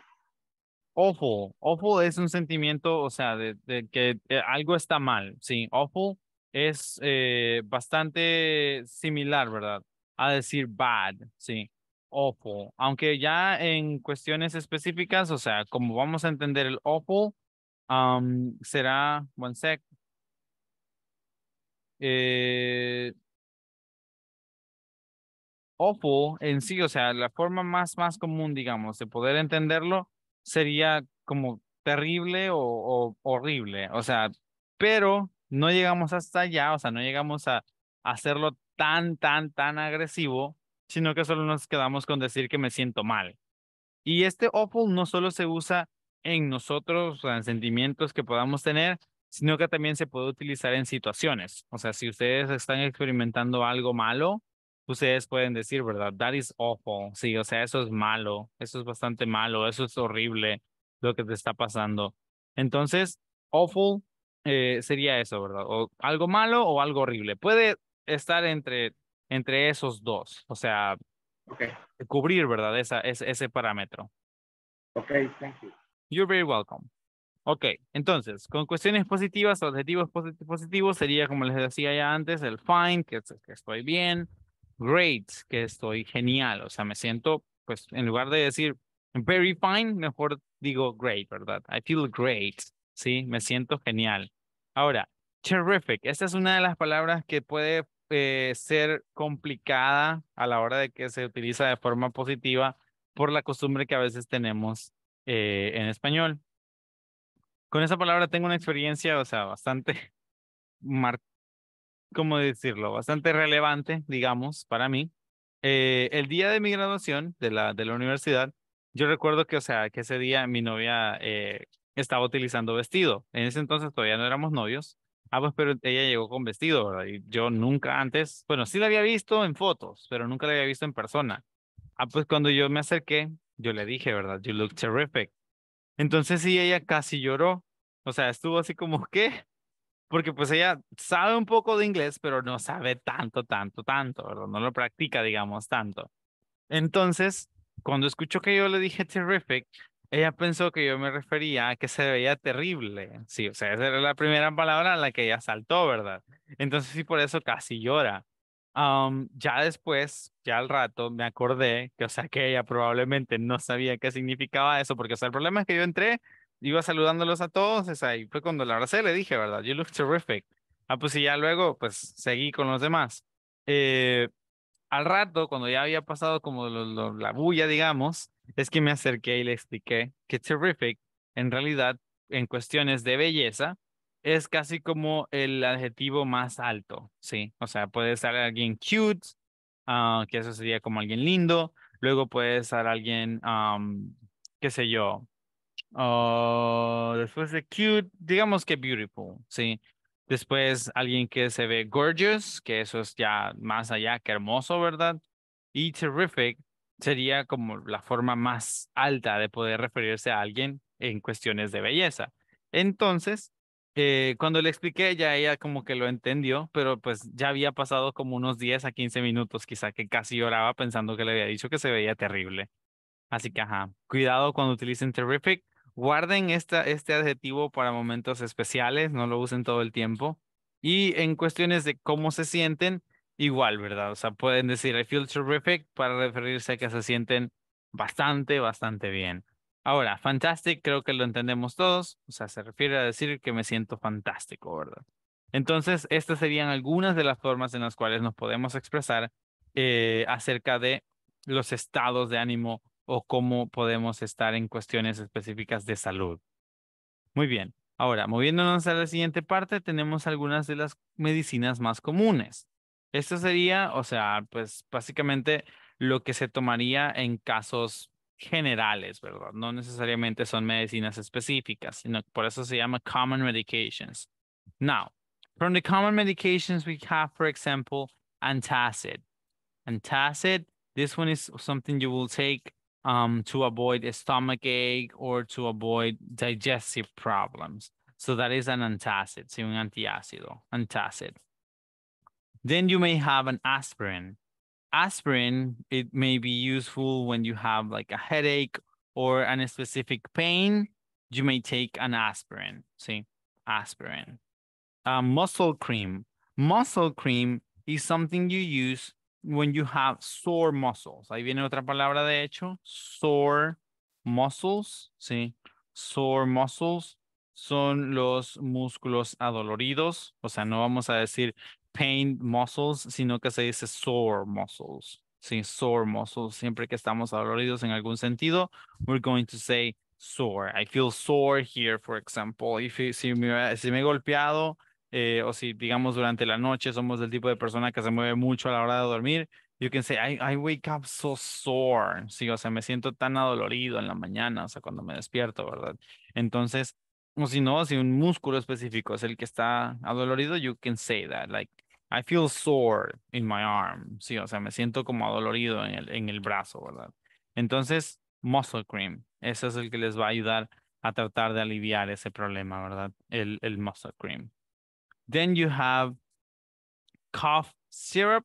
Awful. Awful es un sentimiento, o sea, de, de que eh, algo está mal. Sí, awful es eh, bastante similar, ¿verdad? A decir bad, sí. Awful. Aunque ya en cuestiones específicas, o sea, como vamos a entender el awful, um, será, one sec. Eh, en sí, o sea, la forma más, más común, digamos, de poder entenderlo sería como terrible o, o horrible, o sea, pero no llegamos hasta allá, o sea, no llegamos a, a hacerlo tan, tan, tan agresivo, sino que solo nos quedamos con decir que me siento mal. Y este awful no solo se usa en nosotros, en sentimientos que podamos tener, sino que también se puede utilizar en situaciones. O sea, si ustedes están experimentando algo malo, ustedes pueden decir, ¿verdad? That is awful. Sí, o sea, eso es malo, eso es bastante malo, eso es horrible lo que te está pasando. Entonces, awful eh, sería eso, ¿verdad? O algo malo o algo horrible. Puede estar entre, entre esos dos, o sea, Okay, cubrir, ¿verdad? Esa, ese, ese parámetro. okay, thank you. You're very welcome. Ok, entonces, con cuestiones positivas, objetivos posit- positivos sería, como les decía ya antes, el fine, que, es- que estoy bien, great, que estoy genial, o sea, me siento, pues, en lugar de decir very fine, mejor digo great, ¿verdad? I feel great, ¿sí? Me siento genial. Ahora, terrific, esta es una de las palabras que puede eh, ser complicada a la hora de que se utiliza de forma positiva por la costumbre que a veces tenemos eh, en español. Con esa palabra tengo una experiencia, o sea, bastante, mar ¿cómo decirlo? Bastante relevante, digamos, para mí. Eh, el día de mi graduación de la, de la universidad, yo recuerdo que, o sea, que ese día mi novia eh, estaba utilizando vestido. En ese entonces todavía no éramos novios. Ah, pues, pero ella llegó con vestido, ¿verdad? Y yo nunca antes, bueno, sí la había visto en fotos, pero nunca la había visto en persona. Ah, pues cuando yo me acerqué, yo le dije, ¿verdad? You look terrific. Entonces sí, ella casi lloró. O sea, estuvo así como, ¿qué? Porque pues ella sabe un poco de inglés, pero no sabe tanto, tanto, tanto, ¿verdad? No lo practica, digamos, tanto. Entonces, cuando escuchó que yo le dije terrific, ella pensó que yo me refería a que se veía terrible. Sí, o sea, esa era la primera palabra a la que ella saltó, ¿verdad? Entonces sí, por eso casi llora. Am, ya después, ya al rato, me acordé que, o sea, que ella probablemente no sabía qué significaba eso, porque, o sea, el problema es que yo entré, iba saludándolos a todos, o sea, y fue cuando la abracé, le dije, ¿verdad? You look terrific. Ah, pues y ya luego, pues, seguí con los demás. Eh, al rato, cuando ya había pasado como la bulla, digamos, es que me acerqué y le expliqué que terrific, en realidad, en cuestiones de belleza, es casi como el adjetivo más alto, ¿sí? O sea, puede ser alguien cute, ah, que eso sería como alguien lindo, luego puede ser alguien, qué sé yo, ah, después de cute, digamos que beautiful, ¿sí? Después alguien que se ve gorgeous, que eso es ya más allá que hermoso, ¿verdad? Y terrific sería como la forma más alta de poder referirse a alguien en cuestiones de belleza. Entonces, eh, cuando le expliqué, ya ella como que lo entendió, pero pues ya había pasado como unos 10 a 15 minutos, quizá que casi lloraba pensando que le había dicho que se veía terrible. Así que, ajá, cuidado cuando utilicen terrific guarden esta, este adjetivo para momentos especiales, no lo usen todo el tiempo. Y en cuestiones de cómo se sienten, igual, ¿verdad? O sea, pueden decir I feel terrific para referirse a que se sienten bastante, bastante bien. Ahora, fantastic, creo que lo entendemos todos. O sea, se refiere a decir que me siento fantástico, ¿verdad? Entonces, estas serían algunas de las formas en las cuales nos podemos expresar eh, acerca de los estados de ánimo o cómo podemos estar en cuestiones específicas de salud. Muy bien. Ahora, moviéndonos a la siguiente parte, tenemos algunas de las medicinas más comunes. Esto sería, o sea, pues básicamente lo que se tomaría en casos generales, ¿verdad? No necesariamente son medicinas específicas, sino por eso se llama common medications. Now, from the common medications we have, for example, antacid. Antacid, this one is something you will take um, to avoid a stomach ache or to avoid digestive problems. So that is an antacid, sí, un antiácido, antacid. Then you may have an aspirin. Aspirin, it may be useful when you have like a headache or a specific pain. You may take an aspirin, see, aspirin. Uh, muscle cream. Muscle cream is something you use when you have sore muscles. Ahí viene otra palabra de hecho, sore muscles, sí. Sore muscles son los músculos adoloridos, o sea, no vamos a decir pain muscles, sino que se dice sore muscles. Sí, sore muscles. Siempre que estamos adoloridos en algún sentido, we're going to say sore. I feel sore here, for example. If, si, me, me he golpeado, eh, o si digamos durante la noche somos del tipo de persona que se mueve mucho a la hora de dormir, you can say, I, I wake up so sore. Sí, o sea, me siento tan adolorido en la mañana, o sea, cuando me despierto, ¿verdad? Entonces, o si no, si un músculo específico es el que está adolorido, you can say that, like, I feel sore in my arm. Sí, o sea, me siento como adolorido en el, en el brazo, ¿verdad? Entonces, muscle cream, ese es el que les va a ayudar a tratar de aliviar ese problema, ¿verdad? El, el muscle cream. Then you have cough syrup.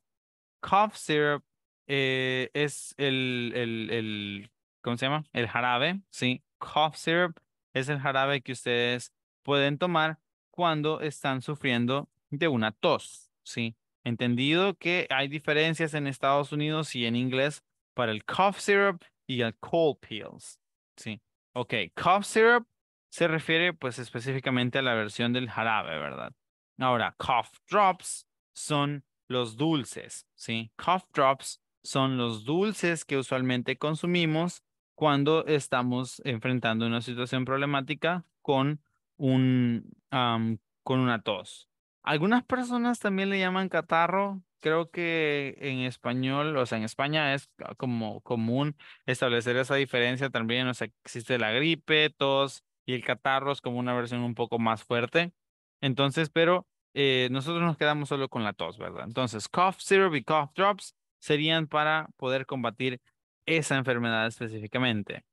Cough syrup eh, es el, el, el, ¿cómo se llama? El jarabe, ¿sí? Cough syrup es el jarabe que ustedes pueden tomar cuando están sufriendo de una tos. Sí, entendido que hay diferencias en Estados Unidos y en inglés para el cough syrup y el cold pills. Sí, ok, cough syrup se refiere pues específicamente a la versión del jarabe, ¿verdad? Ahora, cough drops son los dulces, ¿sí? Cough drops son los dulces que usualmente consumimos cuando estamos enfrentando una situación problemática con un con una tos. Algunas personas también le llaman catarro. Creo que en español, o sea, en España es como común establecer esa diferencia también. O sea, existe la gripe, tos y el catarro es como una versión un poco más fuerte. Entonces, pero eh, nosotros nos quedamos solo con la tos, ¿verdad? Entonces, cough syrup y cough drops serían para poder combatir esa enfermedad específicamente.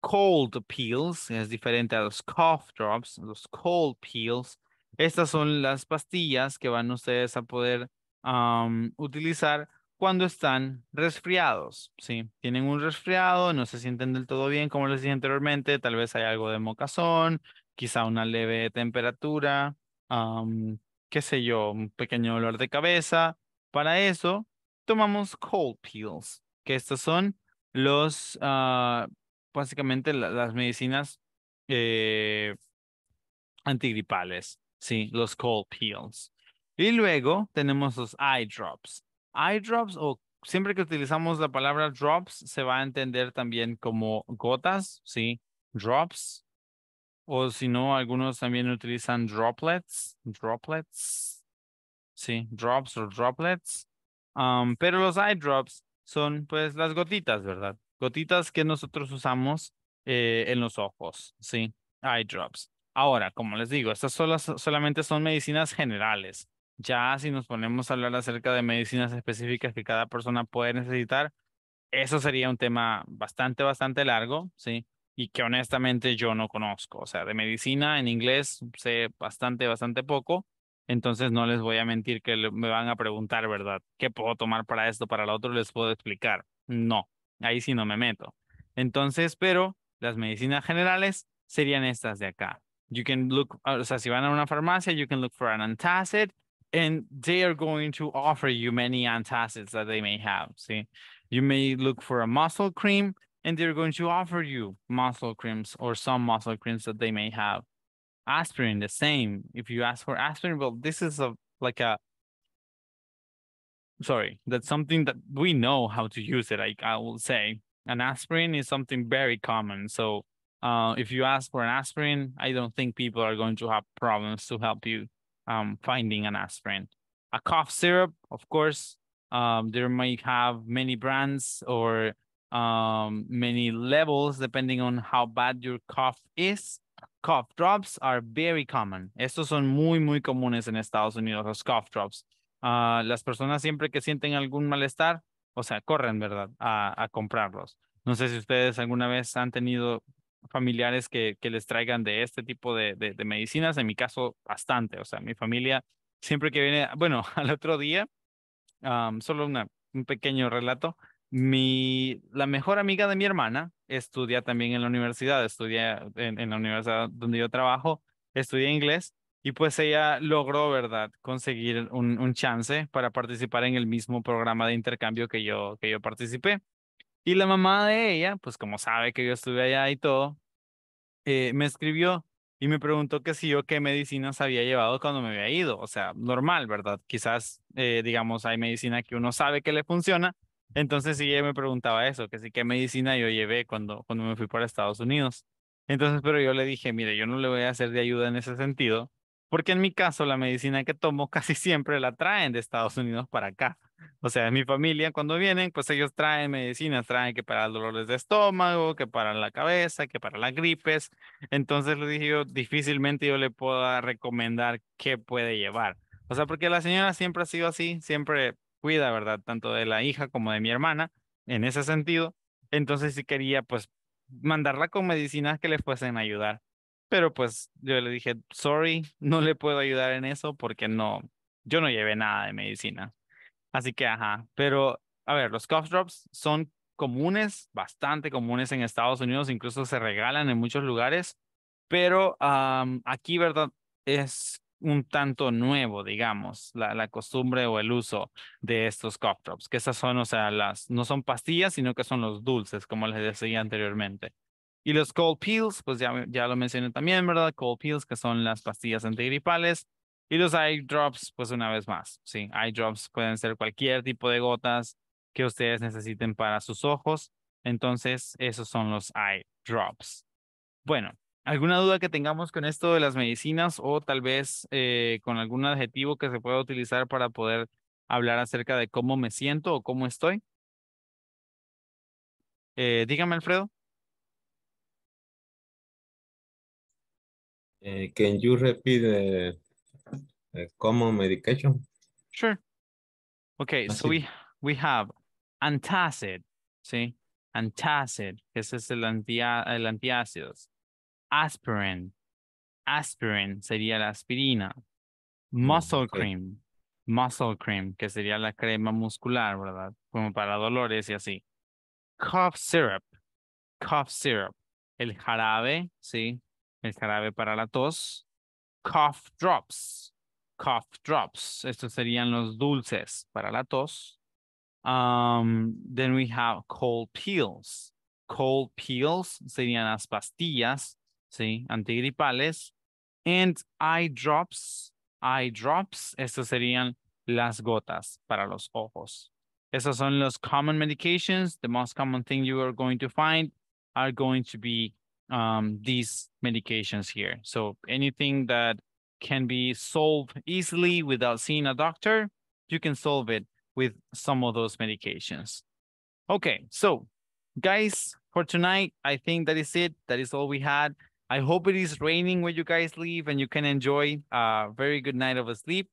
Cold pills es diferente a los cough drops. Los cold pills estas son las pastillas que van ustedes a poder utilizar cuando están resfriados, ¿sí? Tienen un resfriado, no se sienten del todo bien, como les dije anteriormente, tal vez hay algo de mocazón, quizá una leve temperatura, qué sé yo, un pequeño dolor de cabeza. Para eso, tomamos cold pills, que estas son los, ah, básicamente las medicinas eh, antigripales. Sí, los cold pills. Y luego tenemos los eye drops. Eye drops o siempre que utilizamos la palabra drops se va a entender también como gotas, sí, drops. O si no, algunos también utilizan droplets, droplets. Sí, drops o droplets. Um, pero los eye drops son pues las gotitas, ¿verdad? Gotitas que nosotros usamos eh, en los ojos, sí, eye drops. Ahora, como les digo, estas solamente son medicinas generales. Ya si nos ponemos a hablar acerca de medicinas específicas que cada persona puede necesitar, eso sería un tema bastante, bastante largo, ¿sí? Y que honestamente yo no conozco. O sea, de medicina en inglés sé bastante, bastante poco. Entonces no les voy a mentir que me van a preguntar, ¿verdad? ¿Qué puedo tomar para esto, para lo otro? Les puedo explicar. No, ahí sí no me meto. Entonces, pero las medicinas generales serían estas de acá. You can look, uh, o sea, si van a una farmacia, you can look for an antacid and they are going to offer you many antacids that they may have, see? You may look for a muscle cream and they're going to offer you muscle creams or some muscle creams that they may have. Aspirin, the same. If you ask for aspirin, well, this is a like a sorry, that's something that we know how to use it. I, I will say an aspirin is something very common. So uh, if you ask for an aspirin, I don't think people are going to have problems to help you um, finding an aspirin. A cough syrup, of course, um, there might have many brands or um, many levels depending on how bad your cough is. Cough drops are very common. Estos son muy, muy comunes en Estados Unidos, los cough drops. Uh, las personas siempre que sienten algún malestar, o sea, corren, ¿verdad? A, a, comprarlos. No sé si ustedes alguna vez han tenido familiares que, que les traigan de este tipo de, de, medicinas. En mi caso, bastante. O sea, mi familia siempre que viene, bueno, al otro día, um, solo una, un pequeño relato. Mi, la mejor amiga de mi hermana estudia también en la universidad, estudia en, en la universidad donde yo trabajo, estudia inglés y pues ella logró, ¿verdad?, conseguir un, un, chance para participar en el mismo programa de intercambio que yo, que yo participé. Y la mamá de ella, pues como sabe que yo estuve allá y todo, eh, me escribió y me preguntó que si yo qué medicinas había llevado cuando me había ido. O sea, normal, ¿verdad? Quizás, eh, digamos, hay medicina que uno sabe que le funciona. Entonces sí, ella me preguntaba eso, que sí, qué medicina yo llevé cuando, cuando me fui para Estados Unidos. Entonces, pero yo le dije, mire, yo no le voy a hacer de ayuda en ese sentido, porque en mi caso la medicina que tomo casi siempre la traen de Estados Unidos para acá. O sea, mi familia cuando vienen, pues ellos traen medicinas, traen que para dolores de estómago, que para la cabeza, que para las gripes. Entonces le dije yo, difícilmente yo le puedo recomendar qué puede llevar. O sea, porque la señora siempre ha sido así, siempre cuida, ¿verdad? Tanto de la hija como de mi hermana, en ese sentido. Entonces sí quería, pues, mandarla con medicinas que le fuesen a ayudar. Pero pues yo le dije, sorry, no le puedo ayudar en eso porque no, yo no llevé nada de medicina. Así que, ajá, pero a ver, los cough drops son comunes, bastante comunes en Estados Unidos, incluso se regalan en muchos lugares, pero aquí, ¿verdad? Es un tanto nuevo, digamos, la, la costumbre o el uso de estos cough drops, que esas son, o sea, las, no son pastillas, sino que son los dulces, como les decía anteriormente. Y los cold pills, pues ya, ya lo mencioné también, ¿verdad? Cold pills, que son las pastillas antigripales. Y los eye drops, pues una vez más, sí, eye drops pueden ser cualquier tipo de gotas que ustedes necesiten para sus ojos. Entonces, esos son los eye drops. Bueno, ¿alguna duda que tengamos con esto de las medicinas o tal vez eh, con algún adjetivo que se pueda utilizar para poder hablar acerca de cómo me siento o cómo estoy? Eh, dígame, Alfredo. Can you repeat the, the common medication? Sure. Okay, so we, we have antacid, ¿sí? Antacid, ese es el, anti el antiácidos. Aspirin, aspirin sería la aspirina. Muscle okay. cream, muscle cream, que sería la crema muscular, ¿verdad? Como para dolores y así. Cough syrup, cough syrup, el jarabe, ¿sí? el jarabe para la tos. Cough drops, cough drops. Estos serían los dulces para la tos. Um, then we have cold pills. Cold pills serían las pastillas, ¿sí? Antigripales. And eye drops, eye drops. Estos serían las gotas para los ojos. Esos son los common medications. The most common thing you are going to find are going to be um, these medications here. So anything that can be solved easily without seeing a doctor, you can solve it with some of those medications. Okay, so guys, for tonight, I think that is it. That is all we had. I hope it is raining when you guys leave and you can enjoy a very good night of sleep.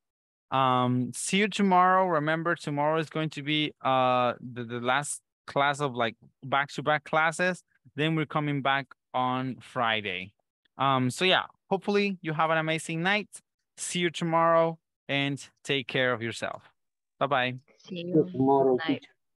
Um, see you tomorrow. Remember, tomorrow is going to be uh the, the last class of like back-to-back -back classes. Then we're coming back on Friday. Um, so yeah, hopefully you have an amazing night. See you tomorrow and take care of yourself. Bye-bye. See you tomorrow, Night. teacher.